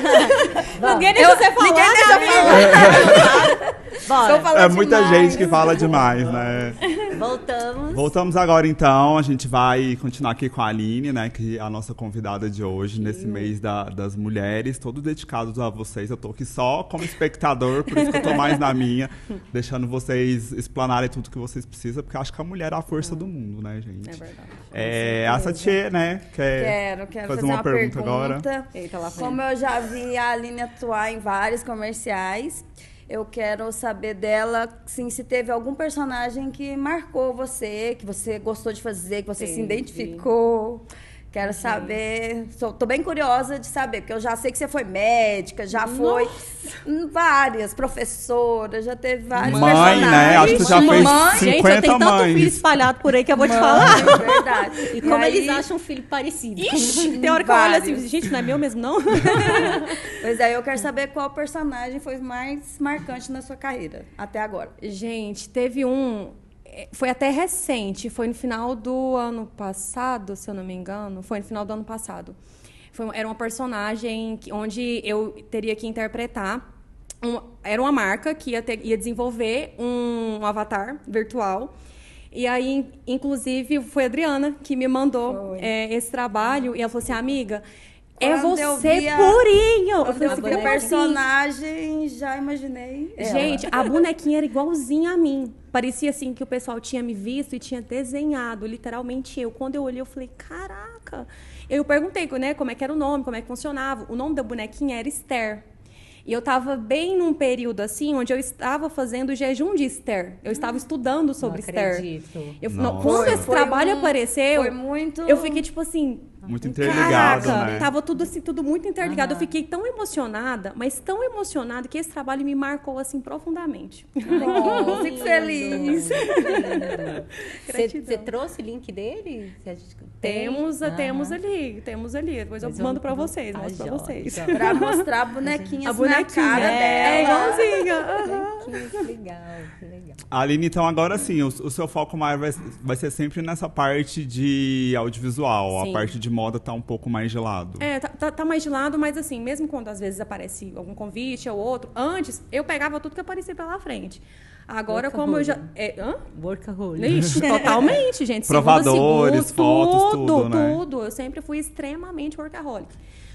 C: Ninguém
D: deixa você falar,
C: Ninguém deixa
D: Gabi.
C: falar. Bora.
A: É muita
D: demais.
A: gente que fala demais, né?
C: Voltamos.
A: Voltamos agora então, a gente vai continuar aqui com a Aline, né, que é a nossa convidada de hoje, nesse mês da- das mulheres, todos dedicados a vocês. Eu tô aqui só como espectador, por isso que eu tô mais na minha, deixando vocês explanarem tudo que vocês precisam, porque eu acho que a mulher é a força do mundo, né, gente?
D: É verdade.
A: É, a Satie, né, quer
B: Quero, quero
A: fazer
B: fazer,
A: uma, pergunta, agora.
D: Eita, lá.
B: Como eu já vi a Aline atuar em vários comerciais, eu quero saber dela sim, se teve algum personagem que marcou você, que você gostou de fazer, que você se
D: Entendi.
B: identificou. Quero saber. Sou, tô bem curiosa de saber, porque eu já sei que você foi médica, já foi em várias, professora, já teve vários
A: Mãe,
B: personagens.
A: né? Acho que já fez
B: Mãe,
C: Gente, eu
A: 50
C: tenho tanto filho espalhado por aí que eu vou te
B: mãe,
C: falar.
B: é verdade.
C: E como
B: aí-
C: eles acham um filho parecido.
D: Ixi, tem hora que eu olho assim,
B: Vários.
D: gente, não é meu mesmo, não?
B: Pois é, eu quero saber qual personagem foi mais marcante na sua carreira, até agora.
D: Gente, teve um. Eh, Foi até recente, foi no final do ano passado, se eu não me engano. Foi no final do ano passado. Foi, era uma personagem que- onde eu teria que interpretar. um- era uma marca que ia, ter- ia desenvolver um, um avatar virtual. E aí, inclusive, foi a Adriana que me mandou eh, esse trabalho. E ela falou assim, amiga, é você
B: vi a-
D: purinho. Eu falei assim,
B: personagem, já imaginei. ela.
D: Gente, a bonequinha era igualzinha a mim. Parecia assim que o pessoal tinha me visto e tinha desenhado, literalmente eu. Quando eu olhei, eu falei, caraca. Eu perguntei, né, como é que era o nome, como é que funcionava. O nome da bonequinha era Esther. E eu estava bem num período assim, onde eu estava fazendo o jejum de Esther. Eu estava estudando sobre
C: Não
D: Esther.
C: acredito.
D: Eu, não, quando
B: Foi-
D: esse
B: foi
D: trabalho
B: um-
D: apareceu,
B: foi muito-
D: eu fiquei tipo assim,
A: muito interligado,
D: Caraca,
A: né?
D: tava tudo assim, tudo muito interligado. Eu
C: Aham.
D: fiquei tão emocionada, mas tão emocionada que esse trabalho me marcou assim profundamente.
B: Oh, fico feliz.
C: Você trouxe o link dele?
D: Temos,
C: Aham.
D: temos ali, temos ali. Depois eu
C: Mas
D: mando pra
C: vou-
D: vocês,
C: Ah,
D: mostro pra
C: joia,
D: vocês.
B: Pra mostrar a bonequinha
D: A
B: assim na
D: bonequinha.
B: cara
D: É,
B: dela.
D: igualzinha. aham.
C: Que, que legal, que legal.
A: Aline, então agora sim, o, o seu foco maior vai, vai ser sempre nessa parte de audiovisual.
D: Sim.
A: A parte de moda tá um pouco mais de lado.
D: É, tá, tá- tá mais de lado, mas assim, mesmo quando às vezes aparece algum convite ou outro, antes eu pegava tudo que aparecia pela frente. Agora, como eu já. É, hã?
C: Workaholic.
D: Ixi, totalmente, gente. Segunda,
A: Provadores,
D: segunda,
A: fotos,
D: tudo,
A: tudo, né?
D: tudo. Eu sempre fui extremamente workaholic.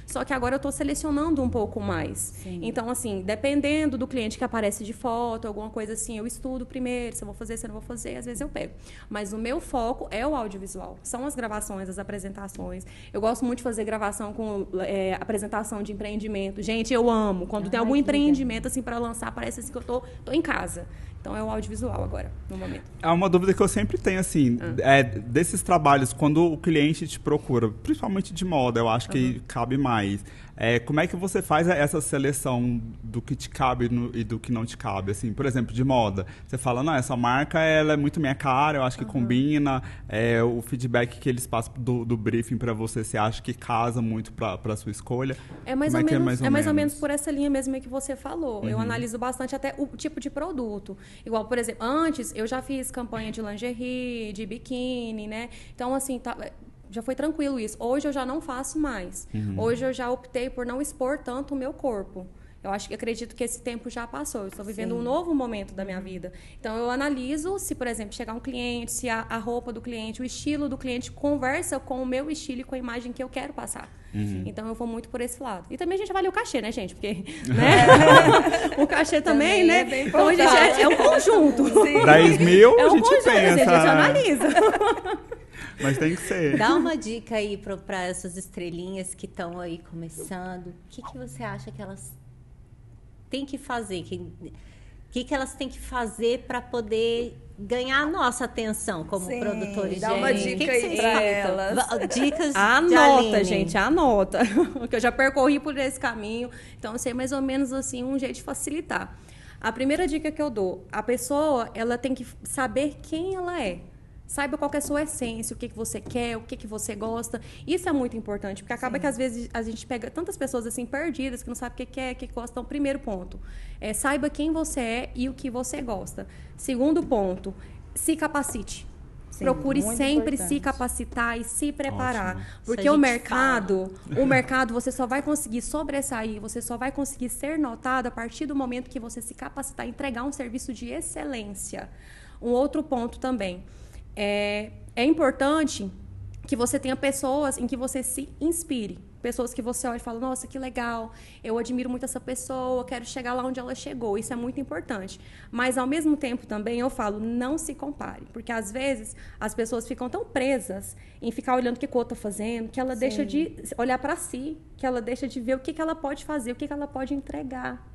D: Só que agora eu tô selecionando um pouco mais. Então, assim, dependendo do cliente que aparece de foto, alguma coisa assim, eu estudo primeiro, se eu vou fazer, se eu não vou fazer, às vezes eu pego. Mas o meu foco é o audiovisual. São as gravações, as apresentações. Eu gosto muito de fazer gravação com é, apresentação de empreendimento. Gente, eu amo. Quando tem algum
C: legal.
D: empreendimento, assim, para lançar, parece assim que eu tô, tô em casa. Então é o audiovisual agora, no momento.
A: É uma dúvida que eu sempre tenho, assim,
D: Ah.
A: é, desses trabalhos, quando o cliente te procura, principalmente de moda, eu acho que cabe mais. É, como é que você faz essa seleção do que te cabe no- e do que não te cabe? Assim, por exemplo, de moda. Você fala, não, essa marca ela é muito minha cara, eu acho que combina. É, o feedback que eles passam do, do briefing para você, você acha que casa muito para sua escolha?
D: É mais, ou
A: é é
D: menos,
A: mais ou
D: é mais ou
A: menos?
D: menos por essa linha mesmo que você falou.
A: Uhum.
D: Eu analiso bastante até o tipo de produto. Igual, por exemplo, antes eu já fiz campanha de lingerie, de biquíni, né? Então, assim, tá- já foi tranquilo isso. Hoje eu já não faço mais.
A: Uhum.
D: Hoje eu já optei por não expor tanto o meu corpo. Eu acho que acredito que esse tempo já passou. Eu estou vivendo um novo momento da minha vida. Então eu analiso se, por exemplo, chegar um cliente, se a, a roupa do cliente, o estilo do cliente conversa com o meu estilo e com a imagem que eu quero passar. Então eu vou muito por esse lado. E também a gente avalia o cachê, né, gente? Porque né? o cachê também,
B: Também
D: né?
B: é bem
D: então a gente é, é um conjunto.
A: 10 mil,
D: É
A: a
D: um
A: gente
D: conjunto,
A: pensa.
D: a gente
A: né?
D: analisa.
A: Mas tem que ser.
C: Dá uma dica aí para essas estrelinhas que estão aí começando. O que, que você acha que elas têm que fazer? Que, o que, que elas têm que fazer para poder ganhar a nossa atenção como
B: Sim,
C: produtores
B: dá
C: de
B: uma dica
C: que que
B: aí
C: falam?
B: elas.
C: Dicas de
D: Anota, gente, anota. que eu já percorri por esse caminho. Então, eu sei mais ou menos assim um jeito de facilitar. A primeira dica que eu dou, a pessoa ela tem que saber quem ela é. Saiba qual que é a sua essência, o que, que você quer, o que, que você gosta. Isso é muito importante, porque acaba que às vezes a gente pega tantas pessoas assim perdidas que não sabem o que quer, o que gosta. Então, primeiro ponto, é, saiba quem você é e o que você gosta. Segundo ponto, se capacite.
B: Sim,
D: Procure sempre se
B: importante.
D: capacitar e se preparar.
A: Ótimo.
D: Porque o mercado, o mercado, você só vai conseguir sobressair, você só vai conseguir ser notado a partir do momento que você se capacitar e entregar um serviço de excelência. Um outro ponto também. É, é importante que você tenha pessoas em que você se inspire. Pessoas que você olha e fala, nossa, que legal, eu admiro muito essa pessoa, quero chegar lá onde ela chegou. Isso é muito importante. Mas, ao mesmo tempo, também eu falo, não se compare. Porque, às vezes, as pessoas ficam tão presas em ficar olhando o que o outro está fazendo, que ela deixa de olhar para si, que ela deixa de ver o que, que ela pode fazer, o que, que ela pode entregar.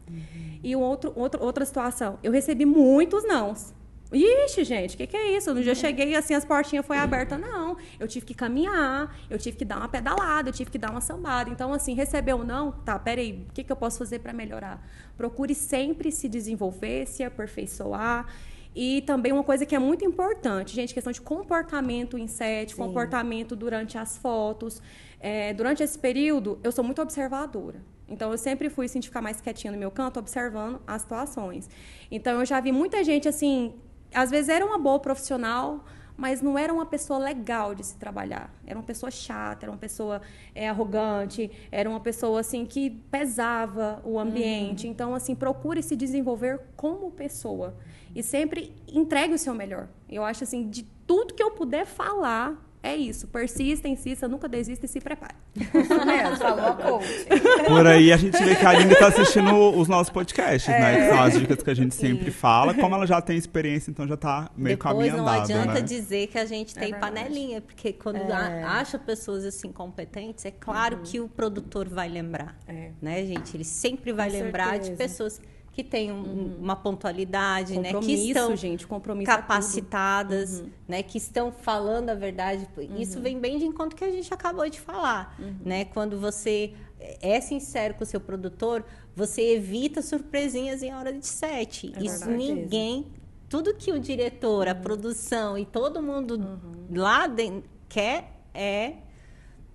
D: E um outro, outro, outra situação, eu recebi muitos nãos. Ixi, gente, o que, que é isso? No dia eu cheguei assim, as portinhas foi aberta. Não, eu tive que caminhar, eu tive que dar uma pedalada, eu tive que dar uma sambada. Então, assim, recebeu não? Tá, peraí, o que, que eu posso fazer para melhorar? Procure sempre se desenvolver, se aperfeiçoar. E também uma coisa que é muito importante, gente, questão de comportamento em set, comportamento durante as fotos. É, durante esse período, eu sou muito observadora. Então, eu sempre fui assim, ficar mais quietinha no meu canto, observando as situações. Então, eu já vi muita gente, assim, às vezes era uma boa profissional, mas não era uma pessoa legal de se trabalhar. Era uma pessoa chata, era uma pessoa é, arrogante, era uma pessoa assim que pesava o ambiente. Então, assim, procure se desenvolver como pessoa e sempre entregue o seu melhor. Eu acho assim, de tudo que eu puder falar, é isso. Persista, insista, nunca desista e se prepare.
B: Isso mesmo, falou a coach.
A: Por aí a gente vê que a Aline está assistindo os nossos podcasts, né? Que são as dicas que a gente sempre fala. Como ela já tem experiência, então já tá meio
C: Depois
A: caminho
C: não adianta
A: né?
C: dizer que a gente tem
D: verdade.
C: panelinha, porque quando a- acha pessoas assim competentes, é claro que o produtor vai lembrar,
D: É.
C: né, gente? Ele sempre vai
D: Com
C: lembrar de
D: certeza.
C: pessoas que têm um- uma pontualidade, né? Que estão
D: gente,
C: capacitadas, né, que estão falando a verdade. Isso vem bem de encontro que a gente acabou de falar, né? Quando você é sincero com o seu produtor, você evita surpresinhas em hora de set.
D: É
C: Isso
D: verdade.
C: ninguém, tudo que o diretor, a produção e todo mundo lá dentro quer é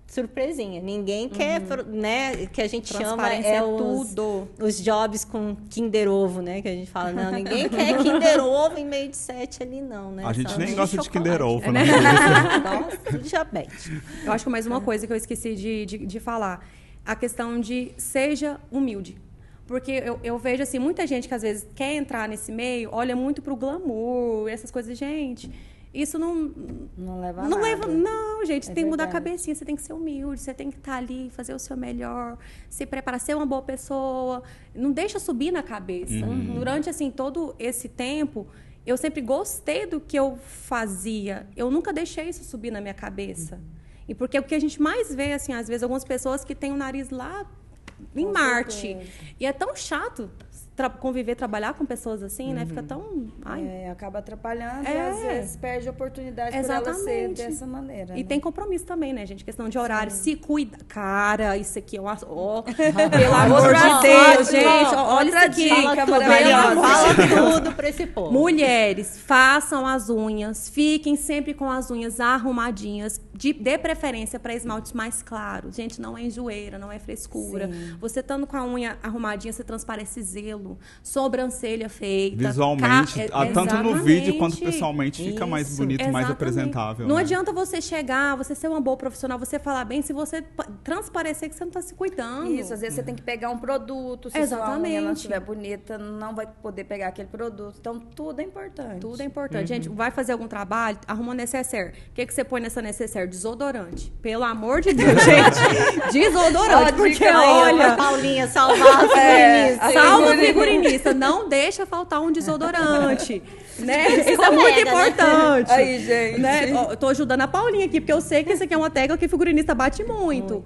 C: surpresinha. Ninguém quer, né, que a gente chama é
D: é
C: os,
D: tudo.
C: os jobs com Kinder Ovo, né? Que a gente fala, não, ninguém quer Kinder Ovo em meio de sete ali, não, né?
A: A gente
C: Só
A: nem
C: de
A: gosta de
C: chocolate.
A: Kinder Ovo, né?
C: Gosta de diabetes.
D: Eu acho que mais uma coisa que eu esqueci de, de, de falar. A questão de seja humilde. Porque eu, eu vejo, assim, muita gente que às vezes quer entrar nesse meio, olha muito pro glamour, essas coisas. Gente, isso não...
B: Não leva
D: Não
B: nada.
D: leva... Não, gente,
B: É
D: tem que mudar a cabecinha, você tem que ser humilde, você tem que estar ali, fazer o seu melhor, se preparar, ser uma boa pessoa. Não deixa subir na cabeça. Durante, assim, todo esse tempo... Eu sempre gostei do que eu fazia. Eu nunca deixei isso subir na minha cabeça. E porque o que a gente mais vê, assim, às vezes, algumas pessoas que têm o nariz lá em
B: Com
D: Marte.
B: certeza.
D: E é tão chato tra- conviver, trabalhar com pessoas assim, né? Fica tão. Ai.
B: É, acaba atrapalhando e
D: É.
B: às vezes perde a oportunidade por ela ser
D: Exatamente.
B: dessa maneira.
D: E
B: né?
D: tem compromisso também, né, gente? Questão de horário. Se cuida. Cara, isso aqui é uma. Ó, pelo amor de Deus, gente. ó, Olha isso aqui.
B: dica.
C: Fala tudo, fala tudo pra esse povo.
D: Mulheres, façam as unhas, fiquem sempre com as unhas arrumadinhas, de, dê preferência para esmaltes mais claros. Gente, não é enjoeira, não é frescura. Você estando com a unha arrumadinha, você transparece zelo, sobrancelha feita.
A: Visualmente,
D: ca-
A: ah, tanto no vídeo quanto
D: Exatamente.
A: pessoalmente, fica mais
C: Isso,
A: bonito, mais
D: Exatamente.
A: apresentável.
D: Não
A: né?
D: adianta você chegar, você ser uma boa profissional, você falar bem, se você pa- transparecer que você não está se cuidando.
B: Isso, às vezes você tem que pegar um produto, se sua unha não
D: Exatamente.
B: estiver bonita, não vai poder pegar aquele produto. Então, tudo é importante.
D: Tudo é importante. Gente, vai fazer algum trabalho, arruma um necessaire. O que, que você põe nessa necessaire? Desodorante. Pelo amor de Deus, gente. Desodorante.
B: Ó,
D: porque, olha...
C: Paulinha salvar
B: É.
D: Salva o figurinista, não deixa faltar um desodorante. né? Isso é
C: colega,
D: muito
C: né?
D: importante.
B: Aí, gente.
D: Né? Eu tô ajudando a Paulinha aqui, porque eu sei que isso aqui é uma tecla que figurinista bate muito.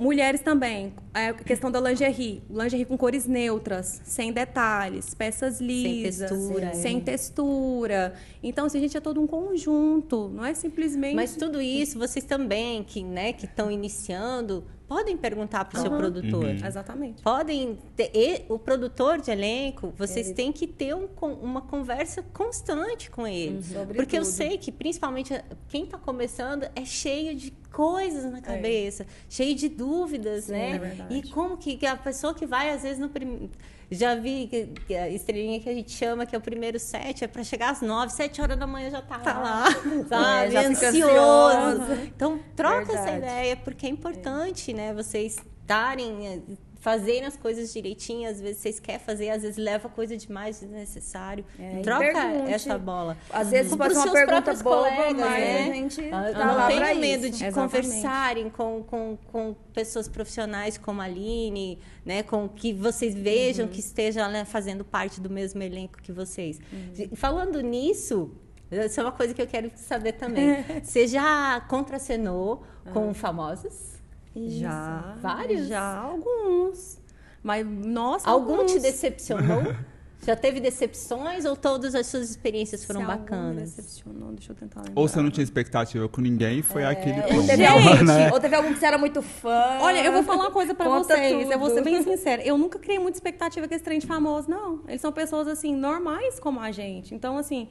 D: Mulheres também. A questão da lingerie. Lingerie com cores neutras, sem detalhes, peças lisas.
C: textura,
D: Sem
C: é.
D: textura. Então, assim, gente, é todo um conjunto. Não é simplesmente...
C: Mas tudo isso, vocês também, que né, que estão iniciando, podem perguntar para o seu
D: Aham.
C: produtor.
D: Exatamente.
C: Podem ter, e o produtor de elenco, vocês têm que ter um uma conversa constante com ele.
B: Sobre
C: Porque eu sei que, principalmente, quem está começando é cheio de coisas na cabeça, cheio de dúvidas, né?
D: é.
C: E como que, que a pessoa que vai, às vezes, no primeiro. Já vi que, que a estrelinha que a gente chama, que é o primeiro set, é para chegar às nove, sete horas da manhã já tá, lá, sabe?
B: É,
C: ansioso. Então, troca essa
B: Verdade.
C: ideia, porque é importante, né? Vocês estarem, fazerem as coisas direitinho. Às vezes vocês querem fazer, às vezes leva coisa demais desnecessário.
B: É,
C: troca
B: pergunte.
C: essa bola.
B: Às vezes
C: Pros
B: pode ser uma pergunta boba,
C: colegas,
B: mas
C: né?
B: a gente
C: Ah,
B: tá
C: eu não
B: lá
C: tenho medo
B: isso.
C: de
D: Exatamente.
C: conversarem com, com, com pessoas profissionais como a Aline, né? Com que vocês vejam
B: Uhum.
C: que estejam né, fazendo parte do mesmo elenco que vocês.
B: Uhum.
C: Falando nisso, isso é uma coisa que eu quero saber também. Você já contracenou
B: Ah.
C: com famosos?
D: Já.
C: Vários?
D: Já, alguns. Mas, nossa,
C: Algum
D: alguns.
C: te decepcionou? Já teve decepções ou todas as suas experiências foram
D: Se
C: bacanas?
D: decepcionou, deixa eu tentar lembrar.
A: Ou você não tinha expectativa com ninguém foi aquele
B: Ou teve,
D: Gente!
B: algum,
A: né?
B: ou teve algum que você era muito fã.
D: Olha, eu vou falar uma coisa pra
B: Conta
D: vocês. Eu vou ser
B: tudo.
D: bem sincera. Eu nunca criei muita expectativa com esse trem de famoso, não. Eles são pessoas, assim, normais como a gente. Então, assim,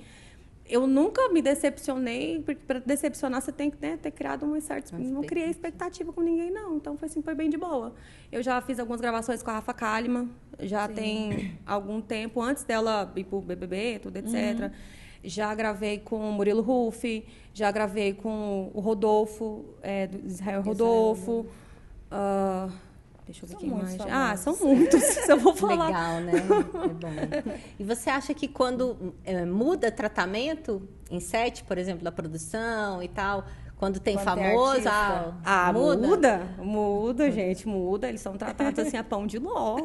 D: eu nunca me decepcionei. Porque pra decepcionar, você tem que né, ter criado um certo... Não criei expectativa com ninguém, não. Então, foi assim, foi bem de boa. Eu já fiz algumas gravações com a Rafa Kalimann. Já tem algum tempo, antes dela ir pro BBB, tudo, etc. Já gravei com o Murilo Ruff, já gravei com o Rodolfo, é, do Israel Rodolfo. Ah, deixa eu ver
B: São
D: quem
B: muitos
D: mais.
B: famosos.
D: Ah, são muitos. Se eu vou falar.
C: Legal, né? É bom. E você acha que quando eh, muda tratamento em set, por exemplo, da produção e tal, quando tem
B: Quando
C: famoso, ah,
D: Ah, muda?
C: muda?
D: Muda, gente, muda. Eles são tratados assim a pão de ló.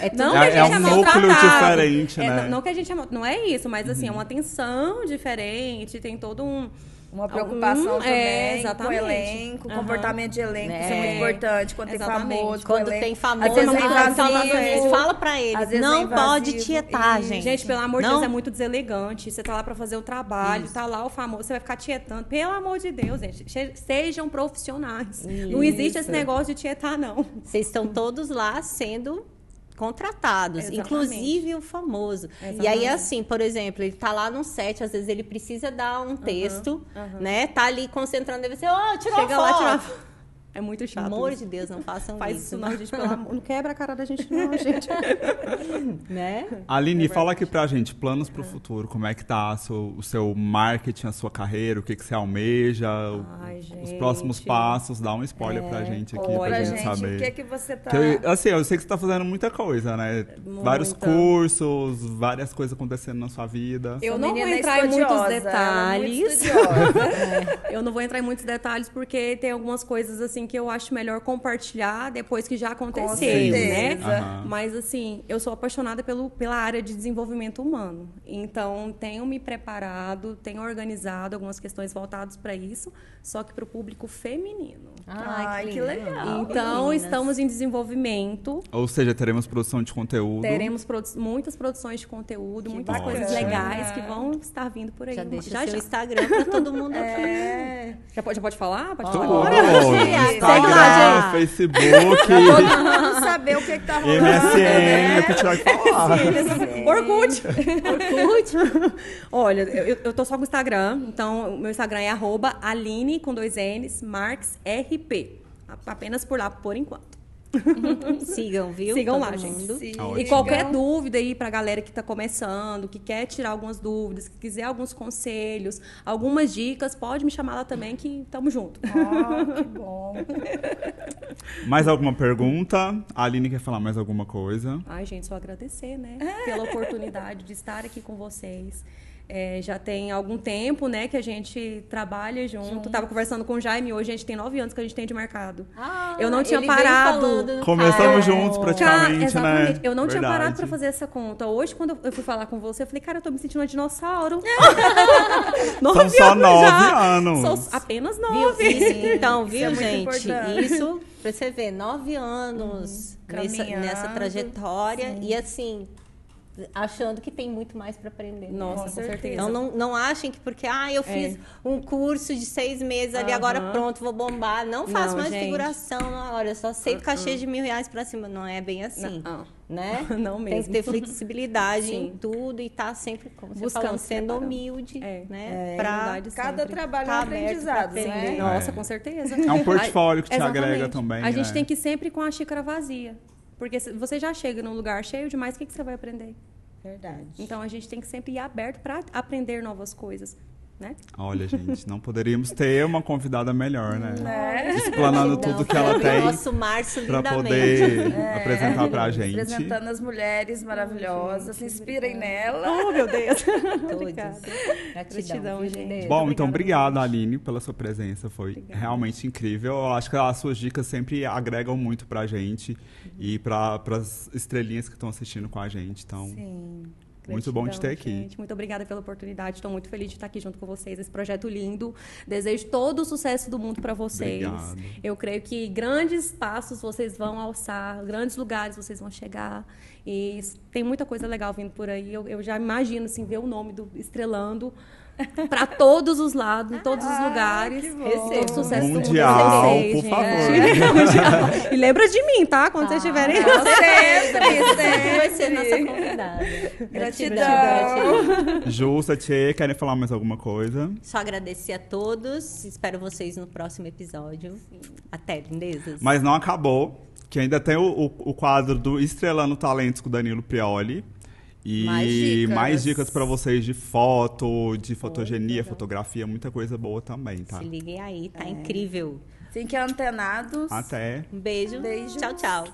C: É
D: não
A: É-
D: que a
A: é
D: gente é,
A: um núcleo
D: maltratado.
A: diferente,
D: É,
A: né?
D: não, não que a gente é Não é isso, mas assim, é uma atenção diferente, tem todo um.
B: Uma preocupação
D: Hum,
B: também
D: é,
B: com o elenco,
D: Aham.
B: comportamento de elenco, isso é
C: É.
B: muito importante. Quando
D: Exatamente.
B: tem famoso,
C: Quando
B: elenco.
C: tem
B: Às
C: famoso,
B: vezes é
C: fala,
B: invasivo,
C: fala, fala pra
B: às
C: eles,
B: vezes é
C: não pode tietar,
B: Isso.
C: gente.
D: Gente, pelo amor de
C: Não?
D: Deus, é muito deselegante. Você tá lá pra fazer o trabalho, tá lá o famoso, você vai ficar tietando. Pelo amor de Deus, gente. Sejam profissionais. Não existe esse negócio de tietar, não.
C: Vocês estão todos lá sendo contratados,
D: Exatamente.
C: inclusive o famoso. E aí, assim, por exemplo, ele tá lá no set, às vezes ele precisa dar um texto, né? Tá ali concentrando, deve ser, ó, tirou
D: Chega
C: foto.
D: lá, foto. É muito chato.
C: Pelo amor de Deus, não façam
D: Faz
C: isso.
D: isso não, gente. Pelo amor. Não quebra a cara da gente, não, gente.
C: Né?
A: Aline, fala aqui pra gente, planos pro futuro, como é que tá o seu marketing, a sua carreira, o que, que você almeja, o-
D: Ai,
A: os
D: gente.
A: próximos passos, dá um spoiler pra gente aqui,
B: Conta
A: pra gente,
B: gente,
A: saber.
B: o que é que você tá...
A: Que assim, eu sei que você tá fazendo muita coisa, né? Vários
D: Muita.
A: cursos, várias coisas acontecendo na sua vida.
D: Eu não vou
B: é
D: entrar em muitos
B: ela é muito
D: detalhes.
B: estudiosa.
D: Eu não vou entrar em muitos detalhes porque tem algumas coisas assim que eu acho melhor compartilhar depois que já aconteceu, né?
A: Aham.
D: Mas assim, eu sou apaixonada pelo, pela área de desenvolvimento humano. Então, tenho me preparado, tenho organizado algumas questões voltadas para isso, só que para o público feminino.
B: Ai, que
C: lindo.
B: legal.
D: Então,
C: meninas.
D: estamos em desenvolvimento.
A: Ou seja, teremos produção de conteúdo.
D: Teremos produ- muitas produções de conteúdo, muitas
B: bacana.
D: coisas legais que vão estar vindo por aí.
C: Já deixa
D: já,
C: seu
D: já.
C: Instagram pra todo mundo aqui.
B: É.
D: Já pode, já pode falar? Pode
A: Tudo.
D: falar?
C: Bora,
A: Instagram,
C: gente.
A: Facebook,
B: Todo mundo saber o que, que tá rolando.
A: MSN,
B: né?
A: o que tiver que falar.
D: Orkut. Orkut. Olha, eu, eu tô só com o Instagram, então o meu Instagram é arroba Aline com dois N's, Marques RP. Apenas por lá, por enquanto.
C: Sigam, viu?
D: Sigam
C: Todo
D: lá, gente.
C: mundo.
B: Sim.
A: Ótimo.
D: E qualquer dúvida aí pra galera que tá começando, que quer tirar algumas dúvidas, que quiser alguns conselhos, algumas dicas, pode me chamar lá também que tamo junto.
B: Ó, que bom.
A: Mais alguma pergunta? A Aline quer falar mais alguma coisa?
D: Ai, gente, só agradecer, né? Pela oportunidade de estar aqui com vocês. É, já tem algum tempo, né, que a gente trabalha junto. Tava conversando com o Jaime hoje, a gente tem nove anos que a gente tem de mercado.
C: Ah,
D: Eu não tinha parado.
A: Começamos
C: cara.
A: juntos
D: Cara,
A: praticamente,
D: exatamente.
A: né?
D: Eu não tinha
A: Verdade.
D: parado pra fazer essa conta. Hoje, quando eu fui falar com você, eu falei, cara, eu tô me sentindo uma dinossauro.
A: São só nove
D: já.
A: anos.
D: São apenas
C: Viu?
D: nove.
C: Então,
B: Isso
C: viu,
B: é muito
C: gente?
B: importante.
C: Isso, pra você ver, nove anos nessa,
B: caminhando.
C: nessa trajetória e assim, achando que tem muito mais pra aprender. né?
D: Nossa,
B: Com certeza.
D: certeza.
C: Então não, não achem que porque ah, eu fiz um curso de seis meses ali,
D: Aham.
C: agora pronto, vou bombar. Não faço
D: Não,
C: mais
D: gente.
C: figuração na hora, eu só aceito cachê de mil reais pra cima. Não é bem assim.
D: Não.
C: Né?
D: Não
C: Tem que
D: mesmo.
C: ter flexibilidade em tudo e estar sempre, como você
D: Buscando
C: falou,
D: se
C: sendo
D: preparar.
C: humilde,
D: É.
C: né?
D: É,
C: pra
B: Cada trabalho é
C: Tá
B: um aprendizado, né?
C: aprender.
D: Nossa,
A: É.
D: com certeza.
A: É um portfólio que te
D: Exatamente.
A: agrega também,
D: A gente
A: né?
D: tem que ir sempre com a xícara vazia. Porque se você já chega num lugar cheio demais, o que, que você vai aprender?
B: Verdade.
D: Então a gente tem que sempre ir aberto para aprender novas coisas. Né?
A: Olha, gente, não poderíamos ter uma convidada melhor, né?
B: É.
A: Explanando
C: Então,
A: tudo que ela tem
C: Nosso Márcio
A: pra
C: lindamente.
A: poder apresentar pra gente.
B: Representando as mulheres maravilhosas. Se inspirem nela.
D: Oh, meu Deus. Obrigada.
C: Gratidão,
D: Gratidão, gente.
A: Bom, então
D: obrigada,
A: obrigado, Aline, pela sua presença. Foi realmente incrível. Eu acho que as suas dicas sempre agregam muito pra gente e para as estrelinhas que estão assistindo com a gente. Então,
B: Sim.
A: Muito bom te ter aqui.
D: gente. Muito obrigada pela oportunidade. Estou muito feliz de estar aqui junto com vocês. Esse projeto lindo. Desejo todo o sucesso do mundo para vocês.
A: Obrigado.
D: Eu creio que grandes passos vocês vão alçar, grandes lugares vocês vão chegar. E tem muita coisa legal vindo por aí. Eu, eu já imagino assim, ver o nome do Estrelando para todos os lados, em todos os lugares.
B: que bom.
D: Todo o sucesso do mundo
A: Mundial,
D: vocês,
A: por favor.
D: Mundial. E lembra de mim, tá? Quando vocês estiverem.
B: Sempre,
C: Você vai ser
B: sempre.
C: nossa convidada.
B: Gratidão.
A: Justa, Tchê, querem falar mais alguma coisa?
C: Só agradecer a todos. Espero vocês no próximo episódio. Até, lindezas.
A: Mas não acabou, que ainda tem o, o, o quadro do Estrelando Talentos com Danilo Prioli. E
B: Mais dicas.
A: mais dicas pra vocês de foto, de fotogenia, fotografia, muita coisa boa também, tá?
C: Se liguem aí, tá
B: É.
C: incrível.
B: Fiquem antenados.
A: Até.
C: Um beijo.
B: Beijo.
C: Tchau, tchau.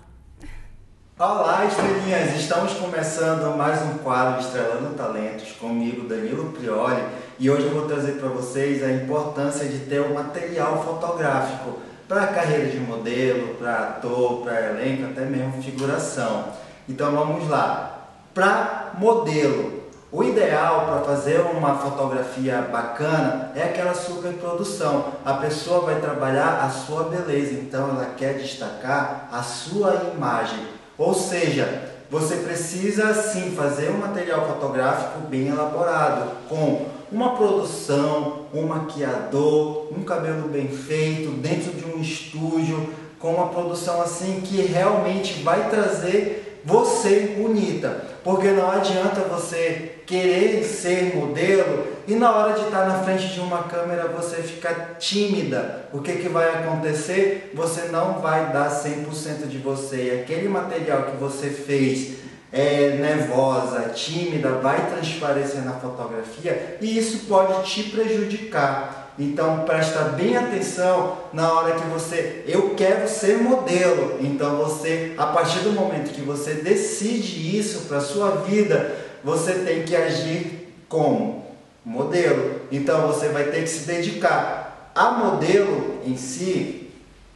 F: Olá, estrelinhas! Estamos começando mais um quadro Estrelando Talentos comigo, Danilo Prioli, e hoje eu vou trazer para vocês a importância de ter um material fotográfico para carreira de modelo, para ator, para elenco, até mesmo figuração. Então vamos lá. Para modelo, O ideal para fazer uma fotografia bacana é aquela superprodução. A pessoa vai trabalhar a sua beleza, então ela quer destacar a sua imagem. Ou seja, você precisa sim fazer um material fotográfico bem elaborado, com uma produção, um maquiador, um cabelo bem feito, dentro de um estúdio, com uma produção assim que realmente vai trazer você bonita. Porque não adianta você querer ser modelo e na hora de estar na frente de uma câmera você ficar tímida. O que, que vai acontecer? Você não vai dar 100% de você. E aquele material que você fez é, nervosa, tímida, vai transparecer na fotografia e isso pode te prejudicar. Então presta bem atenção na hora que você, eu quero ser modelo. Então você, a partir do momento que você decide isso para sua vida, você tem que agir como modelo. Então você vai ter que se dedicar. A modelo em si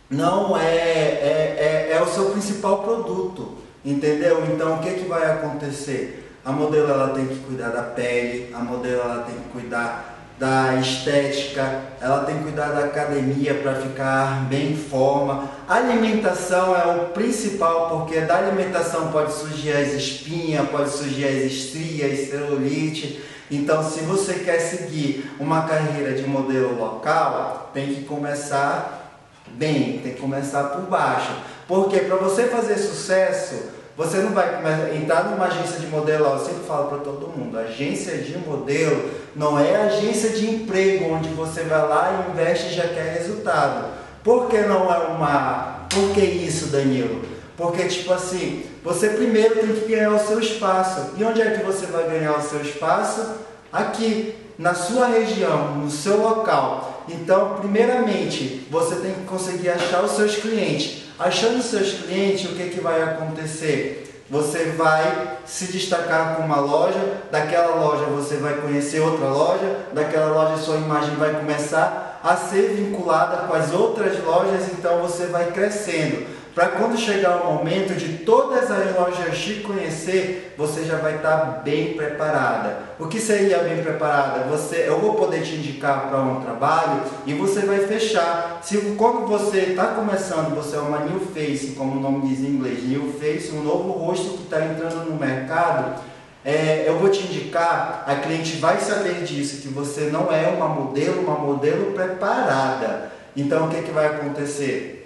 F: não é, é, é, é o seu principal produto, entendeu? Então o que, que vai acontecer? A modelo ela tem que cuidar da pele, a modelo ela tem que cuidar da estética, ela tem que cuidar da academia para ficar bem em forma. Alimentação é o principal, porque da alimentação pode surgir as espinhas, pode surgir as estrias, celulite. Então, se você quer seguir uma carreira de modelo local, tem que começar bem, tem que começar por baixo. Porque para você fazer sucesso, você não vai entrar numa agência de modelo, eu sempre falo para todo mundo, agência de modelo não é agência de emprego onde você vai lá e investe e já quer resultado. Por que não é uma. Por que isso, Danilo? Porque, tipo assim, você primeiro tem que ganhar o seu espaço. E onde é que você vai ganhar o seu espaço? Aqui, na sua região, no seu local. Então, primeiramente, você tem que conseguir achar os seus clientes. Achando seus clientes, o que, que vai acontecer? Você vai se destacar com uma loja, daquela loja você vai conhecer outra loja, daquela loja sua imagem vai começar a ser vinculada com as outras lojas, então você vai crescendo para quando chegar o momento de todas as lojas te conhecer, você já vai estar tá bem preparada. O que seria bem preparada? Você, eu vou poder te indicar para um trabalho e você vai fechar. Se quando você está começando, você é uma new face, como o nome diz em inglês, new face, um novo rosto que está entrando no mercado. É, eu vou te indicar, a cliente vai saber disso, que você não é uma modelo, uma modelo preparada. Então o que, que vai acontecer?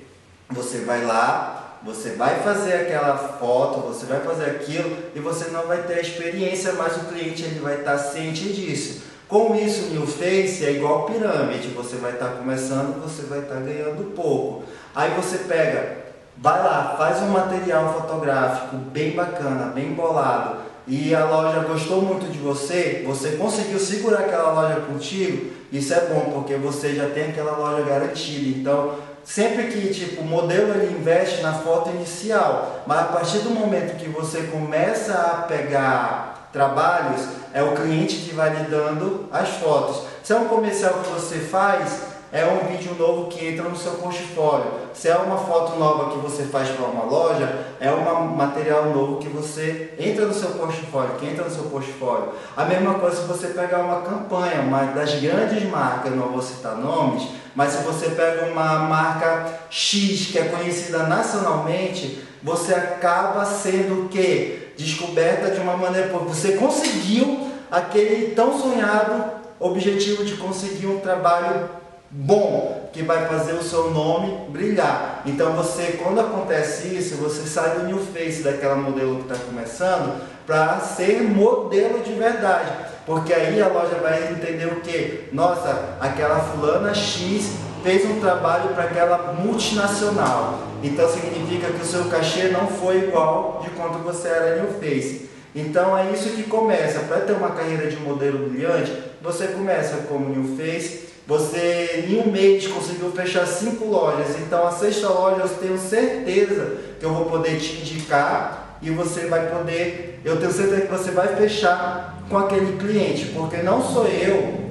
F: Você vai lá, você vai fazer aquela foto, você vai fazer aquilo e você não vai ter a experiência, mas o cliente ele vai estar ciente disso. Com isso, New Face é igual pirâmide, você vai estar começando, você vai estar ganhando pouco. Aí você pega, vai lá, faz um material fotográfico bem bacana, bem bolado, e a loja gostou muito de você, você conseguiu segurar aquela loja contigo, isso é bom, porque você já tem aquela loja garantida. Então, sempre que tipo o modelo ele investe na foto inicial, mas a partir do momento que você começa a pegar trabalhos, é o cliente que vai lhe dando as fotos. Se é um comercial que você faz, é um vídeo novo que entra no seu portfólio. Se é uma foto nova que você faz para uma loja, é um material novo que você entra no seu portfólio, que entra no seu portfólio. A mesma coisa se você pegar uma campanha, uma das grandes marcas, não vou citar nomes, mas se você pega uma marca X que é conhecida nacionalmente, você acaba sendo o quê? Descoberta de uma maneira. Você conseguiu aquele tão sonhado objetivo de conseguir um trabalho bom que vai fazer o seu nome brilhar. Então você, quando acontece isso, você sai do new face daquela modelo que está começando para ser modelo de verdade. Porque aí a loja vai entender o que? Nossa, aquela fulana X fez um trabalho para aquela multinacional. Então significa que o seu cachê não foi igual de quanto você era new face. Então é isso que começa. Para ter uma carreira de modelo brilhante, você começa como new face você, em um mês, conseguiu fechar cinco lojas. Então, a sexta loja, eu tenho certeza que eu vou poder te indicar e você vai poder. Eu tenho certeza que você vai fechar com aquele cliente, porque não sou eu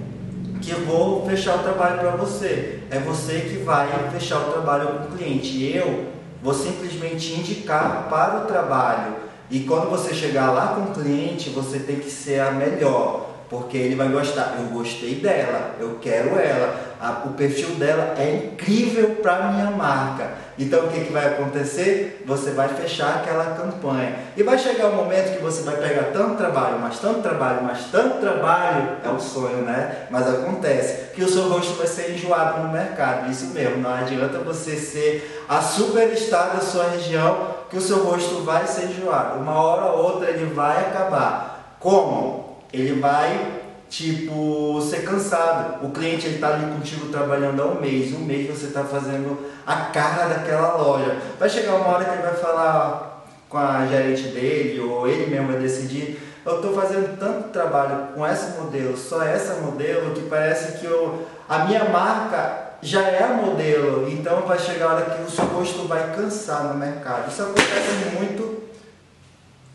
F: que vou fechar o trabalho para você. É você que vai fechar o trabalho com o cliente. Eu vou simplesmente indicar para o trabalho. E quando você chegar lá com o cliente, você tem que ser a melhor, porque ele vai gostar. Eu gostei dela, eu quero ela, a, o perfil dela é incrível para minha marca. Então o que, que vai acontecer? Você vai fechar aquela campanha. E vai chegar o momento que você vai pegar tanto trabalho, mas tanto trabalho, mas tanto trabalho, é um sonho, né? Mas acontece que o seu rosto vai ser enjoado no mercado. Isso mesmo, não adianta você ser a superstar da sua região, que o seu rosto vai ser enjoado. Uma hora ou outra ele vai acabar. Como? Ele vai tipo, ser cansado. O cliente ele tá ali contigo trabalhando há um mês, um mês você está fazendo a cara daquela loja. Vai chegar uma hora que ele vai falar com a gerente dele, ou ele mesmo vai decidir, eu estou fazendo tanto trabalho com esse modelo, só essa modelo, que parece que eu, a minha marca já é modelo, então vai chegar a hora que o seu rosto vai cansar no mercado. Isso acontece muito,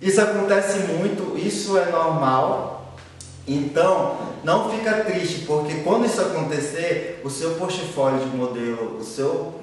F: isso acontece muito, isso é normal, então, não fica triste, porque quando isso acontecer, o seu portfólio de modelo, o seu,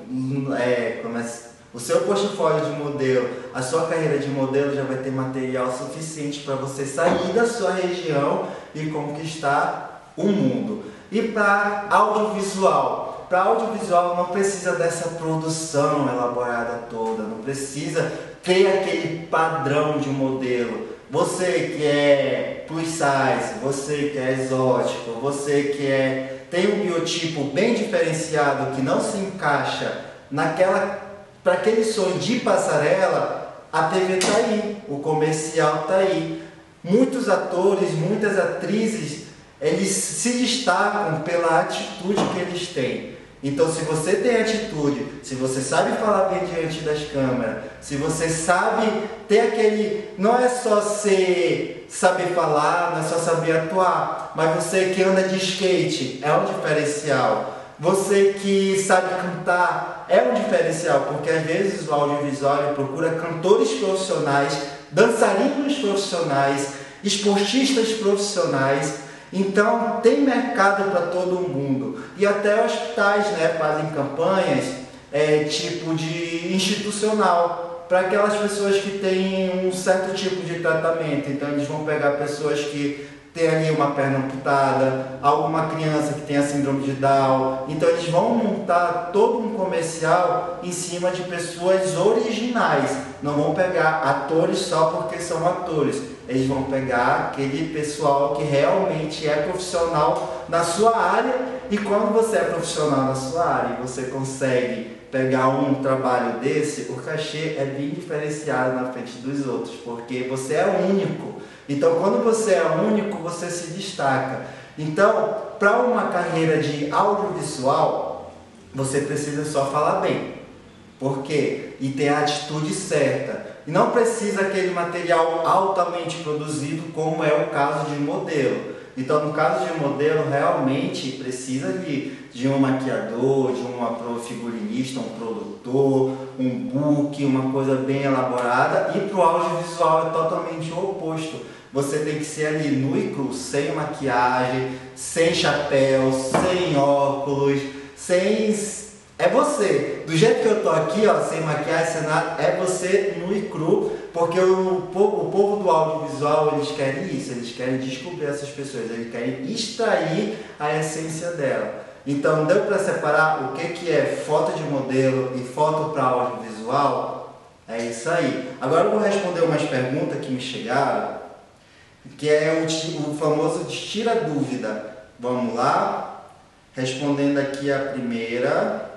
F: é, como é, o seu portfólio de modelo, a sua carreira de modelo já vai ter material suficiente para você sair da sua região e conquistar o mundo. E para audiovisual, para audiovisual não precisa dessa produção elaborada toda, não precisa ter aquele padrão de modelo. Você que é plus size, você que é exótico, você que é, tem um biotipo bem diferenciado que não se encaixa naquela para aquele sonho de passarela, a TV está aí, o comercial está aí. Muitos atores, muitas atrizes, eles se destacam pela atitude que eles têm. Então, se você tem atitude, se você sabe falar bem diante das câmeras, se você sabe ter aquele. Não é só ser saber falar, não é só saber atuar, mas você que anda de skate é um diferencial. Você que sabe cantar é um diferencial, porque às vezes o audiovisual procura cantores profissionais, dançarinos profissionais, esportistas profissionais então tem mercado para todo mundo. E até hospitais né, fazem campanhas é, tipo de institucional para aquelas pessoas que têm um certo tipo de tratamento. Então eles vão pegar pessoas que têm ali uma perna amputada, alguma criança que tem a síndrome de Down. Então eles vão montar todo um comercial em cima de pessoas originais. Não vão pegar atores só porque são atores eles vão pegar aquele pessoal que realmente é profissional na sua área e quando você é profissional na sua área e você consegue pegar um trabalho desse, o cachê é bem diferenciado na frente dos outros, porque você é único. Então, quando você é único, você se destaca. Então, para uma carreira de audiovisual, você precisa só falar bem. Por quê? E ter a atitude certa. E não precisa aquele material altamente produzido, como é o caso de modelo. Então, no caso de modelo, realmente precisa de, de um maquiador, de uma figurinista, um produtor, um book, uma coisa bem elaborada. E para o audiovisual é totalmente o oposto. Você tem que ser ali nu e cru, sem maquiagem, sem chapéu, sem óculos, sem é você. Do jeito que eu tô aqui, ó, sem maquiagem, sem nada, é você nu e cru, porque o povo, o povo do audiovisual, eles querem isso, eles querem descobrir essas pessoas, eles querem extrair a essência dela. Então, deu para separar o que, que é foto de modelo e foto para audiovisual? É isso aí. Agora eu vou responder umas perguntas que me chegaram, que é o, o famoso tira dúvida. Vamos lá? Respondendo aqui a primeira.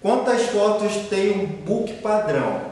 F: Quantas fotos tem um book padrão?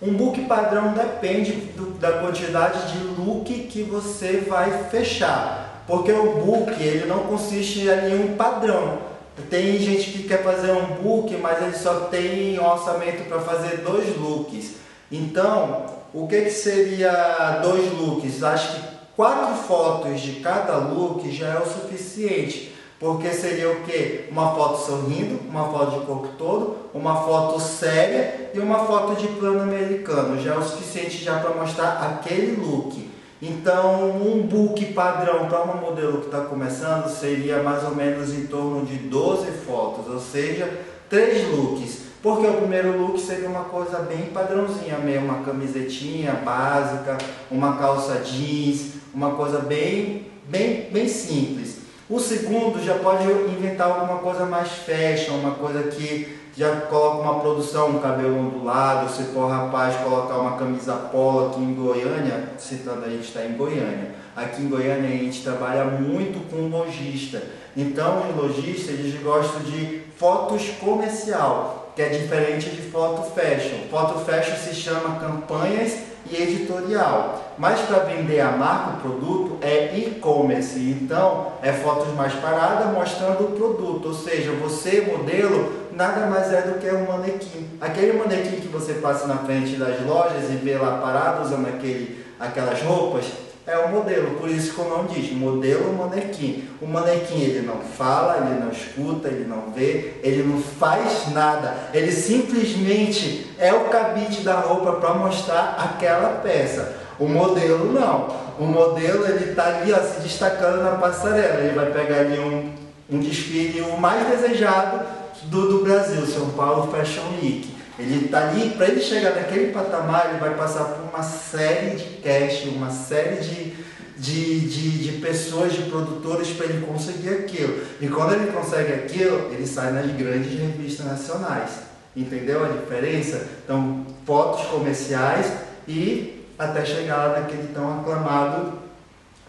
F: Um book padrão depende do, da quantidade de look que você vai fechar, porque o book ele não consiste em um padrão. Tem gente que quer fazer um book, mas ele só tem orçamento para fazer dois looks. Então, o que, que seria dois looks? Acho que quatro fotos de cada look já é o suficiente. Porque seria o quê? Uma foto sorrindo, uma foto de corpo todo, uma foto séria e uma foto de plano americano. Já é o suficiente já para mostrar aquele look. Então, um book padrão para uma modelo que está começando seria mais ou menos em torno de 12 fotos, ou seja, três looks. Porque o primeiro look seria uma coisa bem padrãozinha, meio uma camisetinha básica, uma calça jeans, uma coisa bem, bem, bem simples. O segundo já pode inventar alguma coisa mais fashion, uma coisa que já coloca uma produção, um cabelo ondulado, se for rapaz, colocar uma camisa polo aqui em Goiânia, citando a gente está em Goiânia. Aqui em Goiânia a gente trabalha muito com lojista. Então os lojistas eles gostam de fotos comercial, que é diferente de foto fashion. Foto fashion se chama campanhas e editorial. Mas para vender a marca, o produto, é e-commerce. Então, é fotos mais paradas mostrando o produto. Ou seja, você, modelo, nada mais é do que um manequim. Aquele manequim que você passa na frente das lojas e vê lá parado usando aquele, aquelas roupas, é o modelo, por isso que o nome diz modelo manequim. O manequim ele não fala, ele não escuta, ele não vê, ele não faz nada. Ele simplesmente é o cabide da roupa para mostrar aquela peça. O modelo não. O modelo ele está ali ó, se destacando na passarela. Ele vai pegar ali um, um desfile o mais desejado do, do Brasil, São Paulo Fashion Week. Ele está ali, para ele chegar naquele patamar, ele vai passar por uma série de cash, uma série de, de, de, de pessoas, de produtores para ele conseguir aquilo. E quando ele consegue aquilo, ele sai nas grandes revistas nacionais. Entendeu a diferença? Então, fotos comerciais e até chegar lá naquele tão aclamado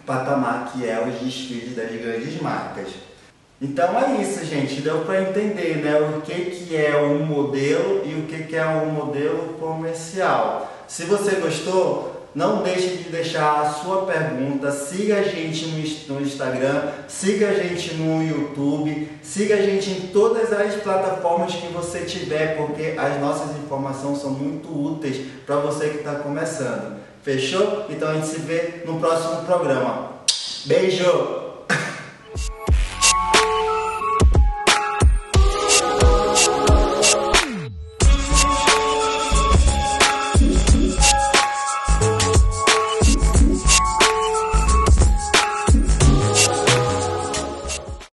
F: patamar que é os desfiles das grandes marcas. Então é isso, gente. Deu para entender né, o que, que é um modelo e o que, que é um modelo comercial. Se você gostou, não deixe de deixar a sua pergunta. Siga a gente no Instagram, siga a gente no YouTube, siga a gente em todas as plataformas que você tiver, porque as nossas informações são muito úteis para você que está começando. Fechou? Então a gente se vê no próximo programa. Beijo!